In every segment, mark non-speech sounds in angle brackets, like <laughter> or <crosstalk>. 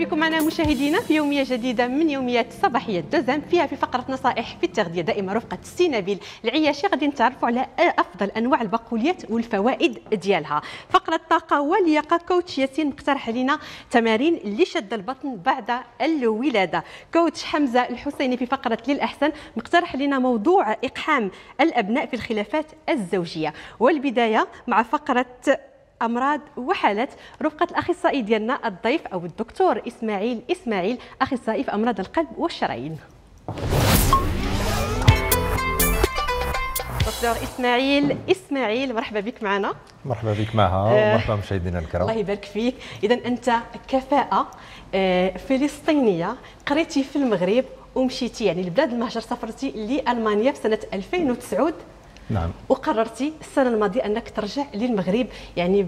بكم معنا مشاهدينا في يومية جديدة من يوميات صباحيه دوزام فيها في فقرة نصائح في التغذية دائما رفقة سينابيل العياشي غادي نتعرفوا على أفضل أنواع البقوليات والفوائد ديالها. فقرة طاقة ولياقه كوتش ياسين مقترح علينا تمارين لشد البطن بعد الولادة. كوتش حمزة الحسيني في فقرة للأحسن مقترح علينا موضوع إقحام الأبناء في الخلافات الزوجية. والبداية مع فقرة أمراض وحالات رفقة الاخصائي ديالنا الضيف أو الدكتور إسماعيل إسماعيل اخصائي في أمراض القلب والشرايين. دكتور إسماعيل إسماعيل مرحبا بك معنا. مرحبا بك معها ومرحبا مشاهدينا الكرام. الله يبارك فيك. إذا أنت كفاءة آه، فلسطينية قريتي في المغرب ومشيتي يعني لبلاد المهجر سافرتي لألمانيا في سنة 2009 نعم. وقررتي السنة الماضية أنك ترجع للمغرب يعني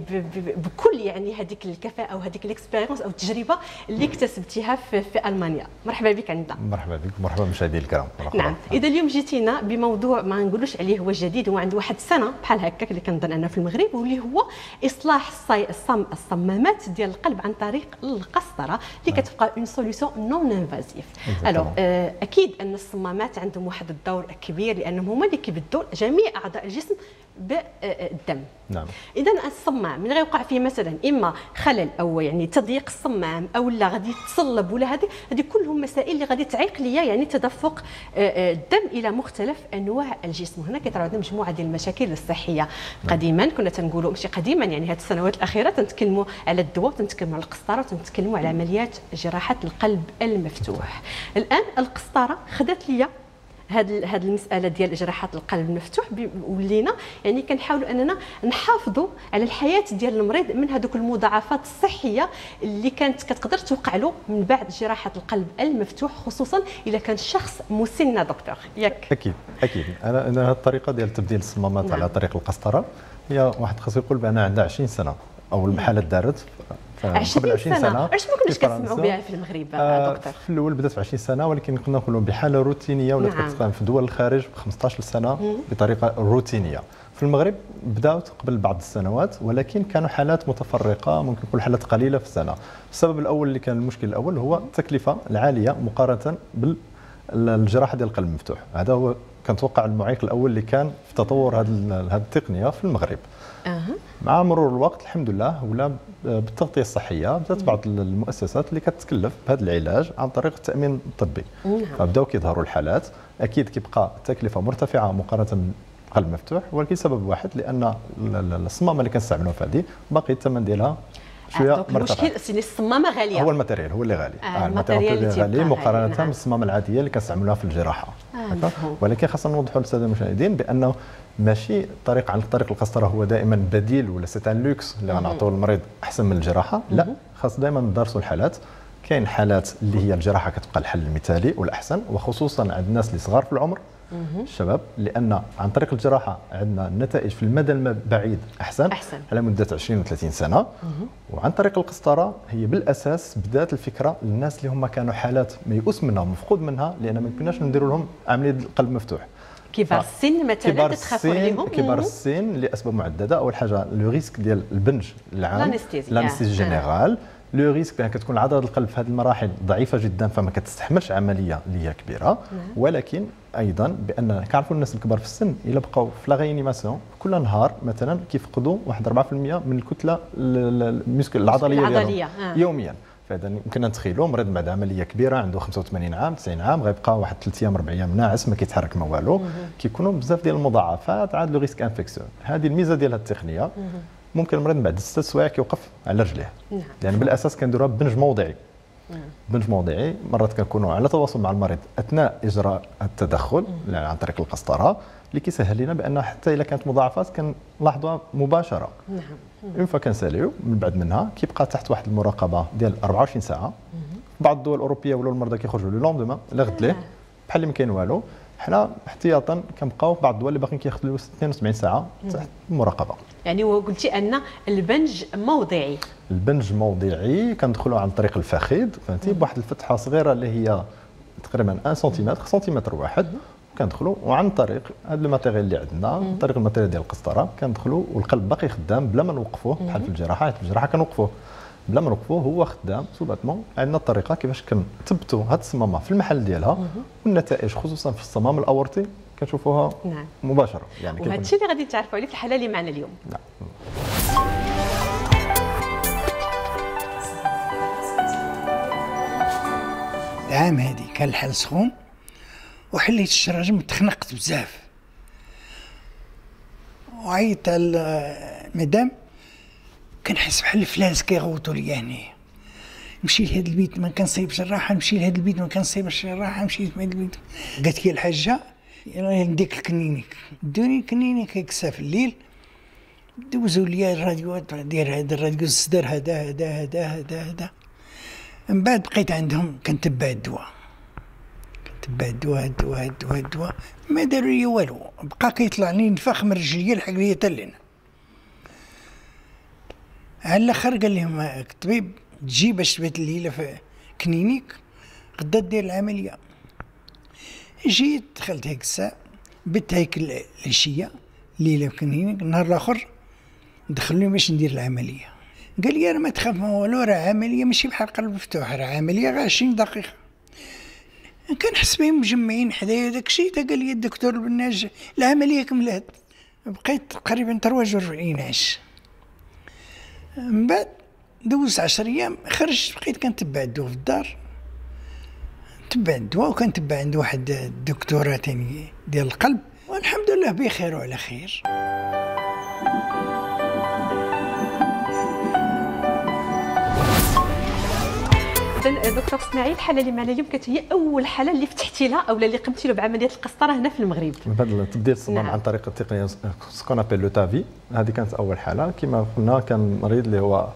بكل يعني هذيك الكفاءه وهذيك ال expérience أو التجربة اللي اكتسبتيها في, في ألمانيا. مرحبا بك عندنا مرحبا بك مرحبا مشاهدينا الكرام. نعم. إذا اليوم جيتينا بموضوع ما نقولوش عليه هو جديد هو عنده واحد السنة بحال هكاك اللي كنظن أنا في المغرب واللي هو إصلاح الصي... الصم... الصمامات ديال القلب عن طريق القسطرة اللي نعم. كتبقى une solution non invasive ألو أكيد أن الصمامات عندهم واحد الدور كبير لأنهم هما اللي كيبدوا جميع أعضاء الجسم بالدم. نعم. اذا الصمام من غيوقع فيه مثلا إما خلل أو يعني تضييق الصمام أو لا غادي يتصلب ولا هذه هذه كلهم مسائل اللي غادي تعيق ليا يعني تدفق الدم إلى مختلف أنواع الجسم. هنا كيطرا عندنا مجموعة ديال المشاكل الصحية. نعم. قديما كنا تنقولوا ماشي قديما يعني هذه السنوات الأخيرة تنتكلموا على الدواء تنتكلموا على القسطرة تنتكلموا على عمليات جراحة القلب المفتوح. الآن القسطرة خدات ليا هذه هذه المسألة ديال جراحات القلب المفتوح ولينا يعني كنحاولوا أننا نحافظوا على الحياة ديال المريض من هذوك المضاعفات الصحية اللي كانت كتقدر توقع له من بعد جراحة القلب المفتوح خصوصا إذا كان شخص مسن دكتور. ياك. أكيد أكيد. أنا أنا الطريقة ديال تبديل الصمامات نعم. على طريق القسطرة هي واحد خاص يقول بان عندها 20 سنة أو الحاله دارت. قبل 20 سنة. علاش ما كناش كنسمعوا بها في المغرب آه دكتور. في الأول بدأت في 20 سنة ولكن كنا نقولوا بحالة روتينية ولات نعم. كتقام في دول الخارج ب 15 سنة مم. بطريقة روتينية. في المغرب بدأت قبل بعض السنوات ولكن كانوا حالات متفرقة ممكن نقول حالات قليلة في السنة. السبب الأول اللي كان المشكل الأول هو التكلفة العالية مقارنة بالجراحه ديال القلب المفتوح. هذا هو كنتوقع المعيق الأول اللي كان في تطور هذه التقنية في المغرب. أه. مع مرور الوقت الحمد لله ولا بالتغطية الصحية بدأت بعض المؤسسات اللي كتكلف بهذا العلاج عن طريق التأمين الطبي. نعم. فبداو كيظهروا الحالات. أكيد كيبقى التكلفه مرتفعة مقارنة بالقلب مفتوح ولكن سبب واحد لأن الصمامة اللي كنستعملوها في هذه باقي الثمن ديالها شوية مرتفع. المشكل سيني الصمامة غالية. هو ال matériel هو اللي غالي. آه, آه ال matériel اللي غالي مقارنة نعم. بالصمامه العادية اللي كنستعملوها في الجراحة. آه ولكن خاصنا نوضحوا للساده المشاهدين بأنه ماشي الطريق عن طريق القسطرة هو دائما بديل ولا c'est un luxe اللي غنعطيو للمريض أحسن من الجراحة. لا خاص دائما ندرسوا الحالات. كاين حالات اللي هي الجراحة كتبقى الحل المثالي والأحسن وخصوصا عند الناس اللي صغار في العمر. الشباب لأن عن طريق الجراحة عندنا النتائج في المدى البعيد أحسن, أحسن. على مدة 20 و 30 سنه وعن طريق القسطرة هي بالأساس بدات الفكرة للناس اللي هم كانوا حالات ميؤوس منها مفقود منها لأن ما يمكنناش نديروا لهم عملية قلب مفتوح. كبار السن مثلا كبار تخافوا عليهم. كبار السن لأسباب معددة. أول حاجة le risque ديال البنج العام l'anesthésie générale le risque بان كتكون عضله القلب في هذه المراحل ضعيفة جدا فما كتستحملش عملية اللي هي كبيرة. نعم. ولكن أيضا بأن كنعرفوا الناس الكبار في السن إلا بقاو في la réanimation كل نهار مثلا كيفقدوا واحد 4% من الكتلة ال muscle العضلية, العضلية. يوميا. فاذا يمكن نتخيلوا مريض بعد عملية كبيرة عنده 85 عام 90 عام غيبقى واحد ثلاث أيام أربع أيام ناعس ما كيتحرك ما والو كيكونوا بزاف ديال المضاعفات عاد le risque infection هذه الميزة ديال هذه التقنية. ممكن المريض بعد ست سوايع كيوقف على رجليه. نعم. لأن بالأساس كنديروها بنج موضعي. بنج موضعي مرات كنكونوا على تواصل مع المريض أثناء إجراء التدخل يعني عن طريق القسطرة اللي كيسهل لنا بأن حتى اذا كانت مضاعفات كنلاحظوها مباشرة. نعم. une fois كنساليو من بعد منها كيبقى تحت واحد المراقبة ديال 24 ساعة. بعض الدول الأوروبية ولاو المرضى كيخرجوا le lendemain لا غد ليه. بحال اللي ما كاين والو حنا احتياطا كنبقاو بعض الدول اللي باقيين كياخذوا 72 ساعة تحت المراقبه يعني قلتي أن البنج موضعي. البنج موضعي كندخلوا عن طريق الفخذ فهمتي؟ بواحد الفتحة صغيرة اللي هي تقريبا 1 سنتيمتر سنتيمتر واحد كندخلوا وعن طريق هذا ال matériel اللي عندنا عن طريق ال matériel ديال القسطرة كندخلوا والقلب باقي خدام بلا ما نوقفوه بحال في الجراحة الجراحة كنوقفوه. بلا ما نوقفوا هو خدام sous battement عندنا الطريقة كيفاش كنثبتوا هذه الصمامة في المحل ديالها والنتائج خصوصا في الصمام الأورطي كنشوفوها نعم. مباشرة. يعني وهذا الشيء اللي غادي تعرفوا عليه في الحالة اللي معنا اليوم. نعم. العام هذه كان الحال سخون وحليت الشراجم تخنقت بزاف. وعيطت على المدام كنحس بحال الفلاس كيغوتوا لي هنا نمشي لهذا البيت ما كنصيبش الراحة نمشي لهذا البيت ما كنصيبش الراحة نمشي لهذا البيت. قالت لي الحاجة يلا نديك ال clinique. دوني ال clinique هكسا في الليل دوزوا لي الراديوات دير هذا الراديو الصدر هذا هذا هذا هذا هذا من بعد بقيت عندهم كنتبع الدواء. كنتبع الدواء الدواء الدواء الدواء. ما داروا لي والو. بقى كيطلع لي نفخ من رجلي لحق لي تلين الآخر قال لهم الطبيب تجي باش تبات الليلة في clinique غدا دير العملية. جيت دخلت هيك الساعة بت هيك العشية ليله في clinique النهار الآخر دخلوني باش ندير العملية. قال لي ما تخاف ما والو راه عملية ماشي بحال قلب مفتوح راه عملية غير 20 دقيقة. كنحس بهم مجمعين حدايا داك الشيء قال لي الدكتور البناج العملية كملات بقيت تقريبا 43 عش من بعد دوزت 10 أيام خرجت بقيت كنتبع الدواء في الدار. تبع الدواء وكنتبع عند واحد الدكتوره ديال القلب والحمد لله بخير وعلى خير. اذا دكتور اسماعيل الحاله اللي معنا اليوم كانت هي أول حالة اللي فتحتي لها أو اللي قمتي له بعملية القسطرة هنا في المغرب. من بعد تبديل الصمام نعم. عن طريق التقنية سكون أبل لو تافي. هذه كانت أول حالة. كما قلنا كان مريض اللي هو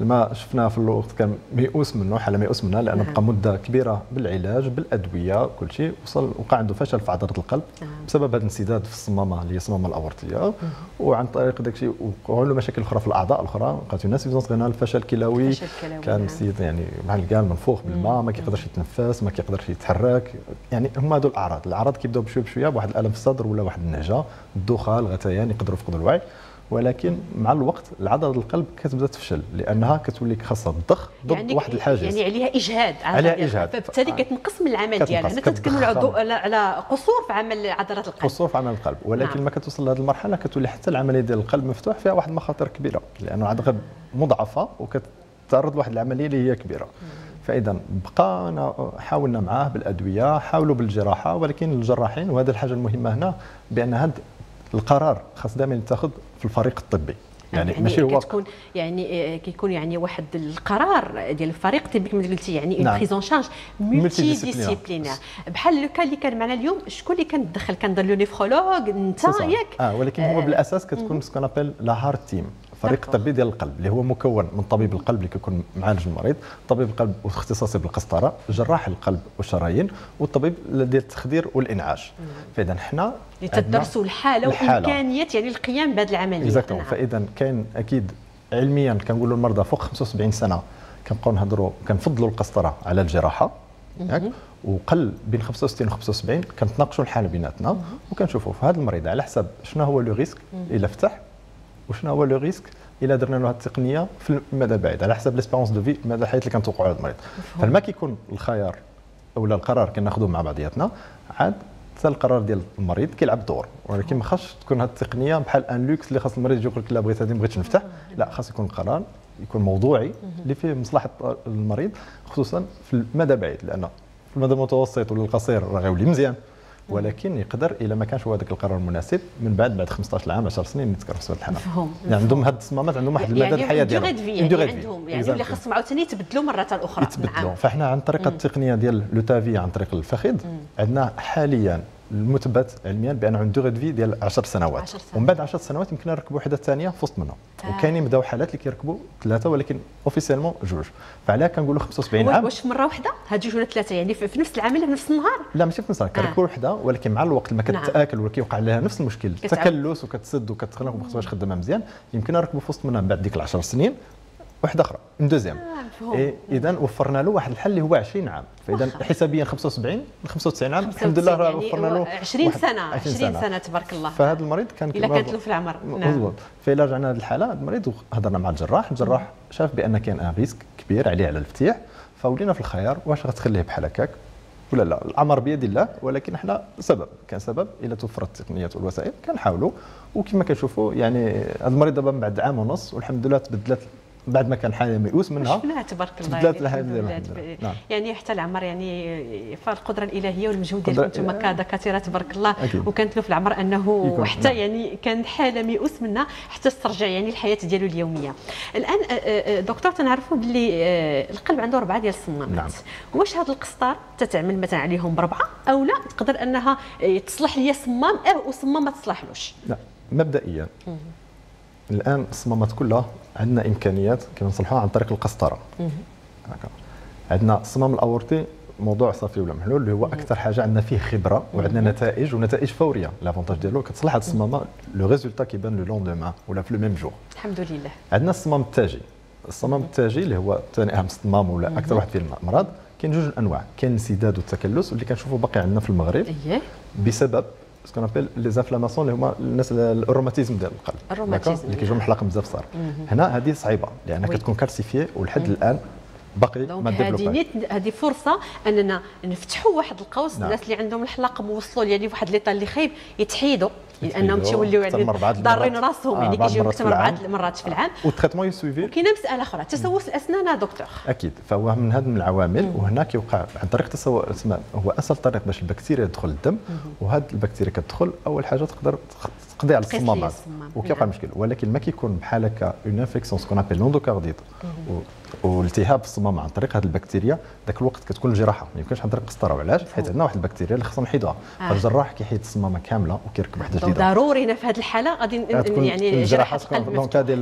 ما شفناه في الوقت كان ميؤوس منه حالة ميؤوس منها لأنه نعم. بقى مدة كبيرة بالعلاج بالأدوية كل شيء وصل وقع عنده فشل في عضلة القلب نعم. بسبب هذا الانسداد في الصمامة اللي هي الصمامة الأورطية. وعن طريق داك الشيء وقعوا له مشاكل أخرى في الأعضاء الأخرى. بقات الناس غينال فشل كلوي كان نعم. السيد يعني بحال قال منفوخ بالماء ما كيقدرش يتنفس ما كيقدرش يتحرك. يعني هما هذو الأعراض. الأعراض كيبداو بشويه بشوية بواحد الألم في الصدر ولا واحد النهجة الدخان الغثيان يقدروا يفقدوا الوعي. ولكن مع الوقت العضله القلب كتبدأ تفشل لأنها كتولي خاصها الضخ ضد يعني واحد الحاجز. يعني عليها إجهاد. عليها إجهاد. فبالتالي كتنقص من العمل ديالها. هنا كتكون على قصور في عمل عضله القلب. قصور في عمل القلب. ولكن نعم. ما كتوصل لهذه المرحلة كتولي حتى العملية ديال القلب مفتوح فيها واحد المخاطر كبيرة لأنه عاد مضعفه وكتعرض لواحد العملية اللي هي كبيرة. فإذا بقى حاولنا معاه بالأدوية حاولوا بالجراحة ولكن الجراحين وهذه الحاجة المهمة هنا بأن هذا القرار خاص دائما يتخذ في الفريق الطبي. يعني, يعني ماشي هو كتكون يعني آه، كيكون يعني واحد القرار ديال الفريق الطبي كما قلتي يعني une prise en charge multidisciplinaire بحال لو كان اللي كان معنا اليوم شكون اللي كان تدخل كان le néphrologue انت ياك؟ آه ولكن هو آه، بالأساس كتكون ce qu'on appelle la heart team فريق الطبي ديال القلب اللي هو مكون من طبيب القلب اللي كيكون معالج المريض طبيب القلب واختصاصي بالقسطرة جراح القلب والشرايين والطبيب ديال التخدير والإنعاش. فإذا حنا تدرسوا الحالة, وامكانيه يعني القيام بهذه العملية. نعم. فإذا كاين أكيد علميا كنقولوا المرضى فوق 75 سنة كنبقاو نهضروا كنفضلوا القسطرة على الجراحة ياك؟ وقل بين 65 و 75 كنتناقشوا الحالة بيناتنا وكنشوفوا في هذا المريض على حسب شنو هو le risque إلا فتح وشنو هو le risque؟ إلا درنا له التقنية في المدى البعيد على حسب l'espérance de vie مدى الحياة اللي كنتوقعوا على المريض. فلما كيكون الخيار اولا القرار كناخذوه مع بعضياتنا عاد حتى القرار ديال المريض كيلعب دور. ولكن ما خاصش تكون هذه التقنية بحال un luxe اللي خاص المريض يجي يقول لك لا بغيت هذه ما بغيتش نفتح. لا خاص يكون القرار يكون موضوعي اللي فيه مصلحة المريض خصوصا في المدى البعيد لأن في المدى المتوسط ولا القصير راه غيولي مزيان. ولكن يقدر إلا ما كانش هو هذاك القرار المناسب من بعد بعد 15 عام 10 سنين نتكرر في الحنان مفهوم يعني عندهم هذه الصمامات عندهم واحد المدى يعني الحياة ديالهم. يعني, يعني عندهم يعني اللي خصهم عاوتاني يتبدلوا مرة أخرى. يتبدلوا. نعم. فإحنا عن طريق التقنية ديال لوتافي عن طريق الفخذ عندنا حاليا المثبت علميا بان عنده دوغي في ديال 10 سنوات. 10 سنوات. ومن بعد 10 سنوات يمكن نركبوا وحدة ثانية في وسط منهم. وكاينين بداو حالات اللي كيركبوا ثلاثة ولكن officiellement جوج. فعليها كنقولوا 75 عام. واش مرة واحدة هاد جوج ولا ثلاثة؟ يعني في نفس العام ولا في نفس النهار؟ لا ماشي في نفس النهار. كنركبوا آه. وحدة ولكن مع الوقت لما نعم. كتأكل ولا كيوقع لها نفس المشكل. تكلس وكتسد وكتخنق وما خصهاش خدامة مزيان يمكن نركبوا في وسط منها من بعد ديك 10 سنين. واحدة أخرى une deuxième آه اذا وفرنا له واحد الحل اللي هو 20 عام. فاذا حسابيا 75 95 عام. الحمد لله يعني وفرنا له 20 سنة 20 سنة, سنة تبارك الله. فهذا المريض كان إلا كانت له في العمر نعم. مضبوط. فإلا رجعنا لهذه الحالة المريض هضرنا مع الجراح. الجراح شاف بأن كاين آن ريسك كبير عليه على الفتيح فولينا في الخيار واش غتخليه بحال هكاك؟ ولا لا الامر بيد الله ولكن إحنا سبب. كان سبب إلا توفرت التقنيات والوسائل كنحاولوا وكما كنشوفوا يعني هذا المريض دابا من بعد عام ونص والحمد لله تبدلت بعد ما كان حاليا ميؤوس منها. شفناها تبارك الله. تبدلت يعني, نعم. يعني حتى العمر يعني فالقدره الإلهية والمجهود ديالكم أنتم كدكاتره تبارك الله. وكانت له في العمر أنه حتى نعم. يعني كان حالة ميؤوس منها حتى استرجع يعني الحياة ديالو اليومية. الآن دكتور تنعرفوا باللي القلب عنده أربعة ديال الصمامات. نعم. واش هذا القسطار تتعمل مثلا عليهم بربعة أو لا؟ تقدر أنها تصلح لي صمام أو صمام ما تصلحلوش؟ لا مبدئيا. الآن الصمامات كلها عندنا إمكانيات كنصلحوها عن طريق القسطرة. عندنا الصمام الأورطي موضوع صافي ولا محلول اللي هو أكثر حاجة عندنا فيه خبرة وعندنا نتائج ونتائج فورية. l'avantage ديالو كتصلح هذه الصمامة le résultat كيبان le lendemain ولا في le même jour الحمد لله. عندنا الصمام التاجي. الصمام التاجي اللي هو ثاني أهم صمام ولا أكثر واحد فيه الامراض كاين جوج أنواع. كاين الانسداد والتكلس واللي كنشوفوا باقي عندنا في المغرب. إيه. بسبب ce qu'on appelle les inflammations اللي هما الناس الروماتيزم ديال القلب الروماتيزم اللي كيجيو من الحلق بزاف صار. هنا هذه صعيبة لأن كتكون calcifiée ولحد الآن باقي ما هذه هذه فرصة أننا نفتحوا واحد القوس نعم. الناس اللي عندهم الحلق موصلوا يعني فواحد l'état اللي خايب يتحيدوا. لانهم تيوليو يعني ضارين راسهم آه يعني كيجيو أكثر من أربع مرات في العام. وال traitement est suivi وكاينة مسألة أخرى تسوس الأسنان دكتور. أكيد. فهو من من العوامل وهنا كيوقع عن طريق تسوس هو اسهل طريق باش البكتيريا تدخل الدم وهذه البكتيريا كتدخل أول حاجة تقدر تقضي على الصمامات. وكيوقع نعم. مشكل ولكن ما كيكون بحال هكا une infection ce qu'on appelle l'endocardite والتهاب الصمام عن طريق هذه البكتيريا ذاك الوقت كتكون الجراحة. ما يمكنش عن طريق القسطرة. وعلاش حيت عندنا واحد البكتيريا اللي خصنا نحيدها آه. فالجراح كيحيد الصمامة كاملة وكيركب واحدة جديده ضروري هنا في هذه الحالة غادي يعني جراحة donc هذه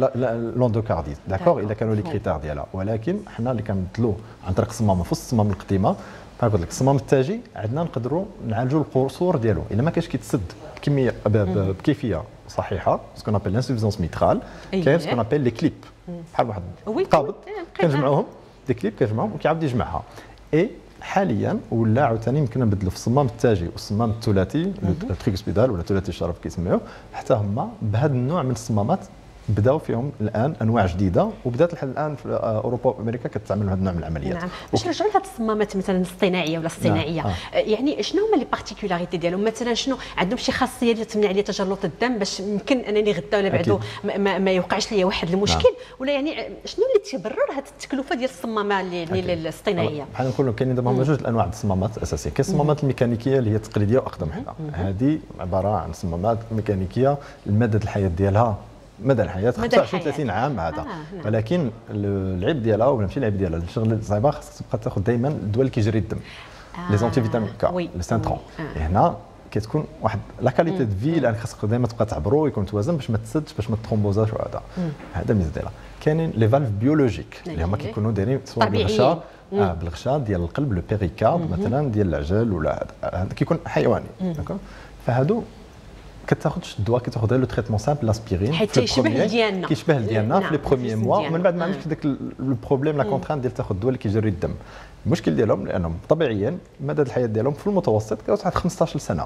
l'endocardite d'accord الا كانوا les critères ديالها. ولكن حنا اللي كنبدلوا عن طريق الصمامة في الصمام القديمة قلت لك الصمام التاجي عندنا نقدروا نعالجوا القصور ديالو. إلا ما كانش كيتسد. بكميه بكيفية صحيحة ce qu'on appelle l'insuffisance mitrale كاين ce qu'on appelle les clips بحال واحد قابض كنجمعوهم des clips كنجمعهم وكيعاود يجمعها. اي حاليا ولا عاوتاني يمكن نبدلوا في الصمام التاجي والصمام الثلاثي ال tricuspide ولا ثلاثي الشرف كيسميوه. حتى هما بهذا النوع من الصمامات بداو فيهم الآن أنواع جديدة وبدات لحد الآن في أوروبا وأمريكا كتعمل هذا النوع من العمليات. نعم. باش نرجعوا لهذه الصمامات مثلا الصناعية ولا الصناعية نعم. آه. يعني شنو هما les particularités ديالهم؟ مثلا شنو عندهم شي خاصية اللي تمنع لي تجلط الدم باش يمكن أنني غدا ولا بعدو ما, ما يوقعش لي واحد المشكل؟ نعم. ولا يعني شنو اللي تبرر هذه التكلفة ديال الصمامة اللي الصناعيه بحال نقولوا كاينين دابا هما جوج الأنواع الصمامات الاساسيه كاين الصمامات الميكانيكية اللي هي التقليديه وأقدم حنا هذه عبارة عن صمامات ميكانيكية الماده الحياة ديالها. مدى الحياة؟ 25 30 عام هذا. آه نعم. ولكن العيب ديالها ولا ماشي العيب ديالها الشغل صعيبه خاصك تبقى تاخذ دائما الدواء اللي كيجري الدم. les anti-vitamine K le Sintrom هنا كتكون واحد la qualité de vie لأن خاصك دائما تبقى تعبرو يكون توازن باش ما تسدش باش ما ترومبوزاش وهذا. هذا الميزه ديالها كاينين les valves biologiques اللي هما كيكونوا دايرين سواء بالغشاء. آه بالغشاء ديال القلب le péricarde مثلا ديال العجل ولا هذا. كيكون حيواني. فهادو كتاخذش الدواء كتاخذ غير le traitement simple l'aspirine حيت كيشبه ديالنا كيشبه ديالنا في les premiers mois ومن بعد ما عندكش داك ال problème la contrainte ديال تاخذ الدواء اللي كيجري الدم. المشكل ديالهم لأنهم طبيعيا مدى الحياة ديالهم في المتوسط كتوصل 15 سنه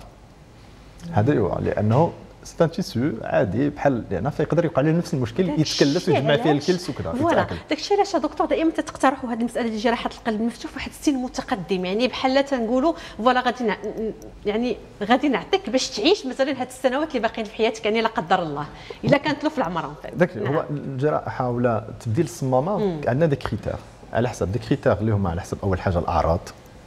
هذا هو لأنه c'est un tissu عادي بحال لأن فيقدر يوقع له نفس المشكل يتكلس ويجمع فيه الكلس وكذا. Voilà. داك الشيء علاش دكتور دائما تقترحوا هذه المسألة ديال جراحة القلب؟ المفتوح واحد السن متقدم يعني بحال تنقولوا voilà غادي يعني غادي نعطيك باش تعيش مثلا هذه السنوات اللي باقيين في حياتك يعني لا قدر الله إلا كانت له في العمر داك هو نعم. الجراحة ولا تبديل الصمامة عندنا des critères على حسب des critères اللي هما على حسب أول حاجة الأعراض.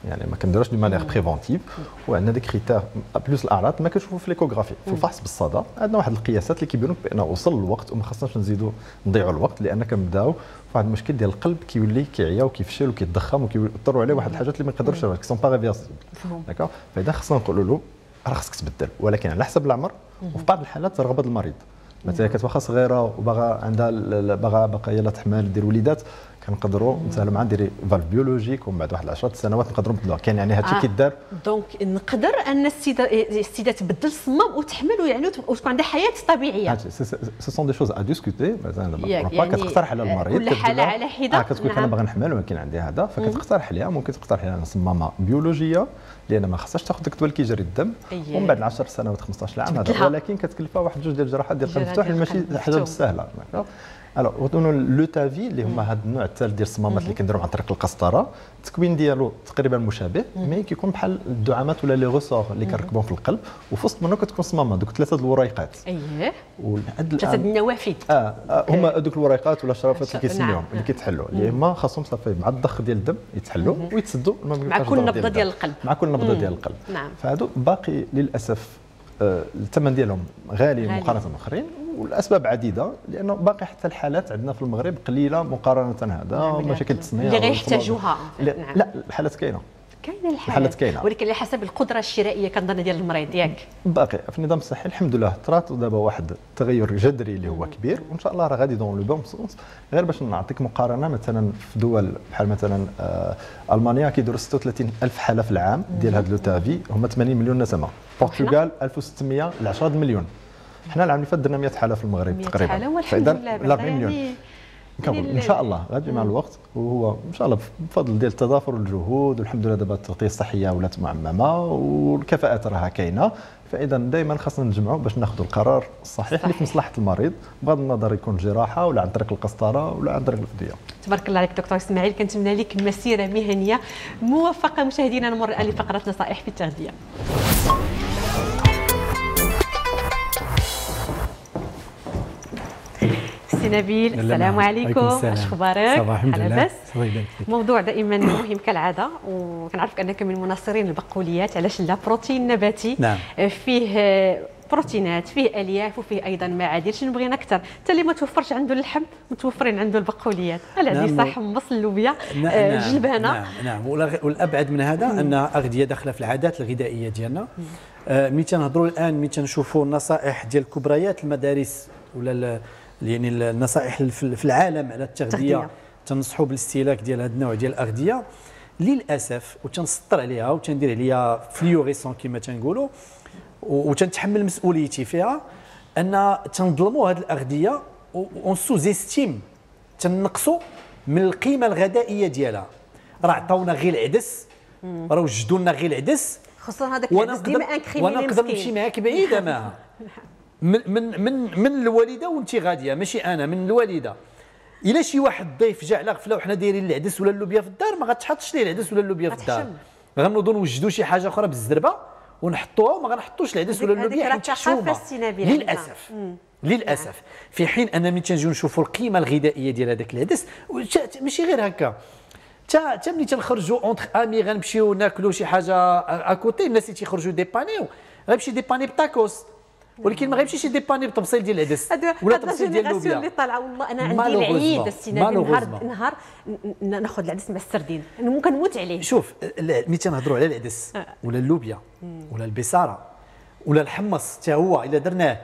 يعني ما كنديروش de manière préventive وعندنا des critères plus الأعراض ما كنشوفوا في l'échographie في الفحص بالصدى عندنا واحد القياسات اللي كيبينوا بأنه وصل الوقت وما خصناش نزيدوا نضيعوا الوقت لأن كنبداو واحد المشكل ديال القلب كيولي كيعيا وكيفشل وكيتضخم وكيضطروا عليه واحد الحاجات اللي ما نقدروش qui sont pas réversibles d'accord فإذا خصنا نقولوا له راه خصك تبدل ولكن على حسب العمر وفي بعض الحالات رغبه المريض. مثلا كتبقى صغيرة وباغا عندها باغا باقا يلا تحمل دير وليدات كنقدروا مثلا مع نديري valve biologique ومن بعد واحد 10 سنوات نقدروا نبدلوها. كاين يعني هادشي آه. كيدار donc نقدر أن السيده السيدة تبدل الصمام وتحمل يعني وتكون عندها حياة طبيعية. ce sont des choses à discuter مثلا يعني كتقترح على المريض كل حالة على حدة. آه كتقول نعم. أنا باغي نحمل ولكن عندي هذا. فكتقترح عليها ممكن تقترح عليها صمامة بيولوجيه لأن ما خصهاش تاخذ داك الدواء اللي كيجري الدم. أيه. ومن بعد 10 سنوات 15 عام هذا. ولكن كتكلفها واحد جوج ديال الجراحات ديال القلب مفتوح ماشي حاجة سهله alors ودونو le TAVI اللي هما هذا النوع الثالث ديال الصمامات اللي كنديروا عن طريق القسطرة التكوين ديالو تقريبا مشابه mais كيكون بحال الدعامات ولا les ressorts اللي كنركبوهم في القلب وفي وسط منه كتكون صمامة دوك ثلاثة الوريقات اييه ثلاثة النوافذ. آه, آه هما دوك الوريقات ولا الشرافات اللي كيسميوهم نعم. اللي كيتحلوا. اللي هما خاصهم صافي مع الضخ ديال الدم يتحلوا ويتسدوا مع كل نبضة ديال القلب. مع كل نبضة ديال القلب. نعم. فهادو باقي للأسف الثمن ديالهم غالي مقارنة بالاخرين والأسباب عديدة لأنه باقي حتى الحالات عندنا في المغرب قليلة مقارنة هذا مشاكل التصنيع اللي غيحتاجوها نعم. لا الحالات كاينة. كاينة الحالات كاينة. ولكن على حسب القدرة الشرائية كنظن ديال المريض ياك. باقي في النظام الصحي الحمد لله طرات دابا واحد التغير جذري اللي هو كبير وإن شاء الله راه غادي dans le bon sens. غير باش نعطيك مقارنة مثلا في دول بحال مثلا آه ألمانيا كيديروا 36 ألف حالة في العام ديال هاد le TAVI هما 80 مليون نسمة. البرتغال 1600 ل 10 مليون. حنا العام اللي فات درنا 100 حالة في المغرب تقريبا. 100 حالة والحمد لله 40 مليون. يعني إن شاء الله غادي مع الوقت وهو إن شاء الله بفضل ديال التضافر والجهود والحمد لله دابا التغطية الصحيه ولات معممة والكفاءات راها كاينة. فإذا دائما خاصنا نجمعوا باش ناخذوا القرار الصحيح اللي في مصلحة المريض بغض النظر يكون جراحة ولا عن طريق القسطرة ولا عن طريق الفدية. تبارك الله عليك دكتور إسماعيل كنتمنى لك مسيرة مهنية موفقة مشاهدينا نمر الان لفقره نصائح في التغذية. نبيل. السلام عليكم اش أخبارك؟ صباح لله. موضوع دائما مهم كالعادة وكنعرفك أنك من مناصرين البقوليات علاش لا؟ بروتين نباتي. نعم. فيه بروتينات فيه ألياف وفيه أيضا معادن. شنو بغينا أكثر؟ حتى اللي ما توفرش عنده اللحم متوفرين عنده البقوليات. العديس نعم. صح حمص اللوبيا نعم آه جلبانة. نعم نعم. والأبعد من هذا أن أغذية داخلة في العادات الغذائية ديالنا. آه ملي تنهضروا الآن ملي تنشوفوا النصائح ديال كبريات المدارس ولا يعني النصائح في العالم على التغذية تنصحوا بالاستهلاك ديال هذا النوع ديال الأغذية. للأسف وتنسطر عليها وتندير عليها فليوريسون كما تنقولوا وتنتحمل مسؤوليتي فيها أن تنظلموا هذه الأغذية اون سوزيستيم تنقصوا من القيمة الغذائية ديالها. راه عطاونا غير العدس راه وجدوا لنا غير العدس. خصوصا هذاك العدس ديما انكريمي وأنا نقدر نمشي معاك بعيده معها <laughs> من من من من الوالدة وانت غادية ماشي أنا من الوالدة. إلا شي واحد ضيف جا على غفلة وحنا دايرين العدس ولا اللوبيا في الدار ما غتحطش ليه العدس ولا اللوبيا في الدار. غنوضوا نوجدوا شي حاجة أخرى بالزربة ونحطوها وما غنحطوش العدس ولا اللوبيا حيت للأسف. للأسف. في حين ان ملي تنجيو نشوفوا القيمة الغذائية ديال هذاك العدس ماشي غير هكا. حتى ملي تنخرجوا اونتر امي غنمشيو ناكلوا شي حاجة اكوتي الناس اللي تيخرجوا ديبانيو غيمشي ديباني بتاكوس ولكن ما غيمشيش يديباني بتفصيل ديال العدس ولا تفصيل ديال اللوبيا اللي طالعه والله أنا عندي العيد السينما نهار نهار ناخذ العدس مع السردين. ممكن نموت عليه. شوف ملي تنهضروا على العدس آه. ولا اللوبيا ولا البصاره ولا الحمص حتى هو إلا درناه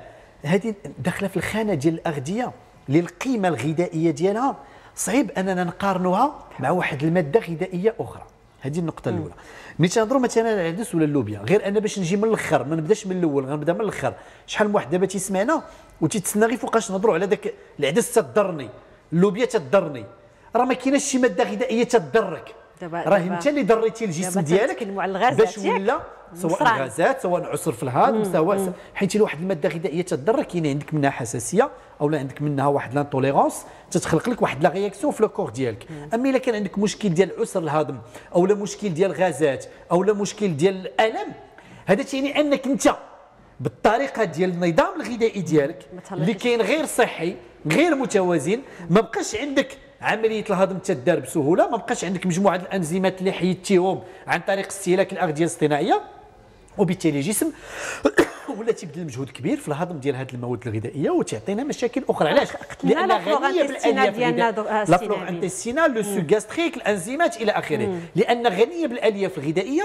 هذه داخلة في الخانة ديال الأغذية اللي القيمه الغذائية ديالها. صعيب أننا نقارنوها مع واحد المادة غذائية أخرى. هذه النقطة الأولى. ملي تنهضروا مثلا على العدس ولا اللوبيا؟ غير أنا باش نجي من الآخر ما نبداش من الأول غنبدأ من الآخر شحال من واحد دابا تيسمعنا وتيتسنى غير فوقاش نهضروا على ذاك العدس تضرني اللوبيا تضرني. راه ما كايناش شي مادة غذائية تضرك. راه انت اللي ضريتي الجسم ديالك باش ولا سواء الغازات سواء عسر في الهضم سواء حيت واحد المادة غذائية تضرك كاين عندك منها حساسية أو لا عندك منها واحد l'intolérance تتخلق لك واحد la réaction في ال corps ديالك. أما إلا كان عندك مشكل ديال عسر الهضم أو لا مشكل ديال الغازات أو لا مشكل ديال الألم هذا تعني أنك أنت بالطريقة ديال النظام الغذائي ديالك اللي كاين غير صحي غير متوازن ما بقاش عندك عملية الهضم تدار بسهولة. ما بقاش عندك مجموعة الأنزيمات اللي حيدتيهم عن طريق استهلاك الأغذية الاصطناعية. وبالتالي الجسم <coughs> ولا تيبذل مجهود كبير في الهضم ديال هذه المواد الغذائية وتعطينا مشاكل أخرى. علاش؟ لأن غنية بالالياف la flore intestinale le suc gastrique الانزيمات إلى آخره. لأن غنية بالالياف الغذائية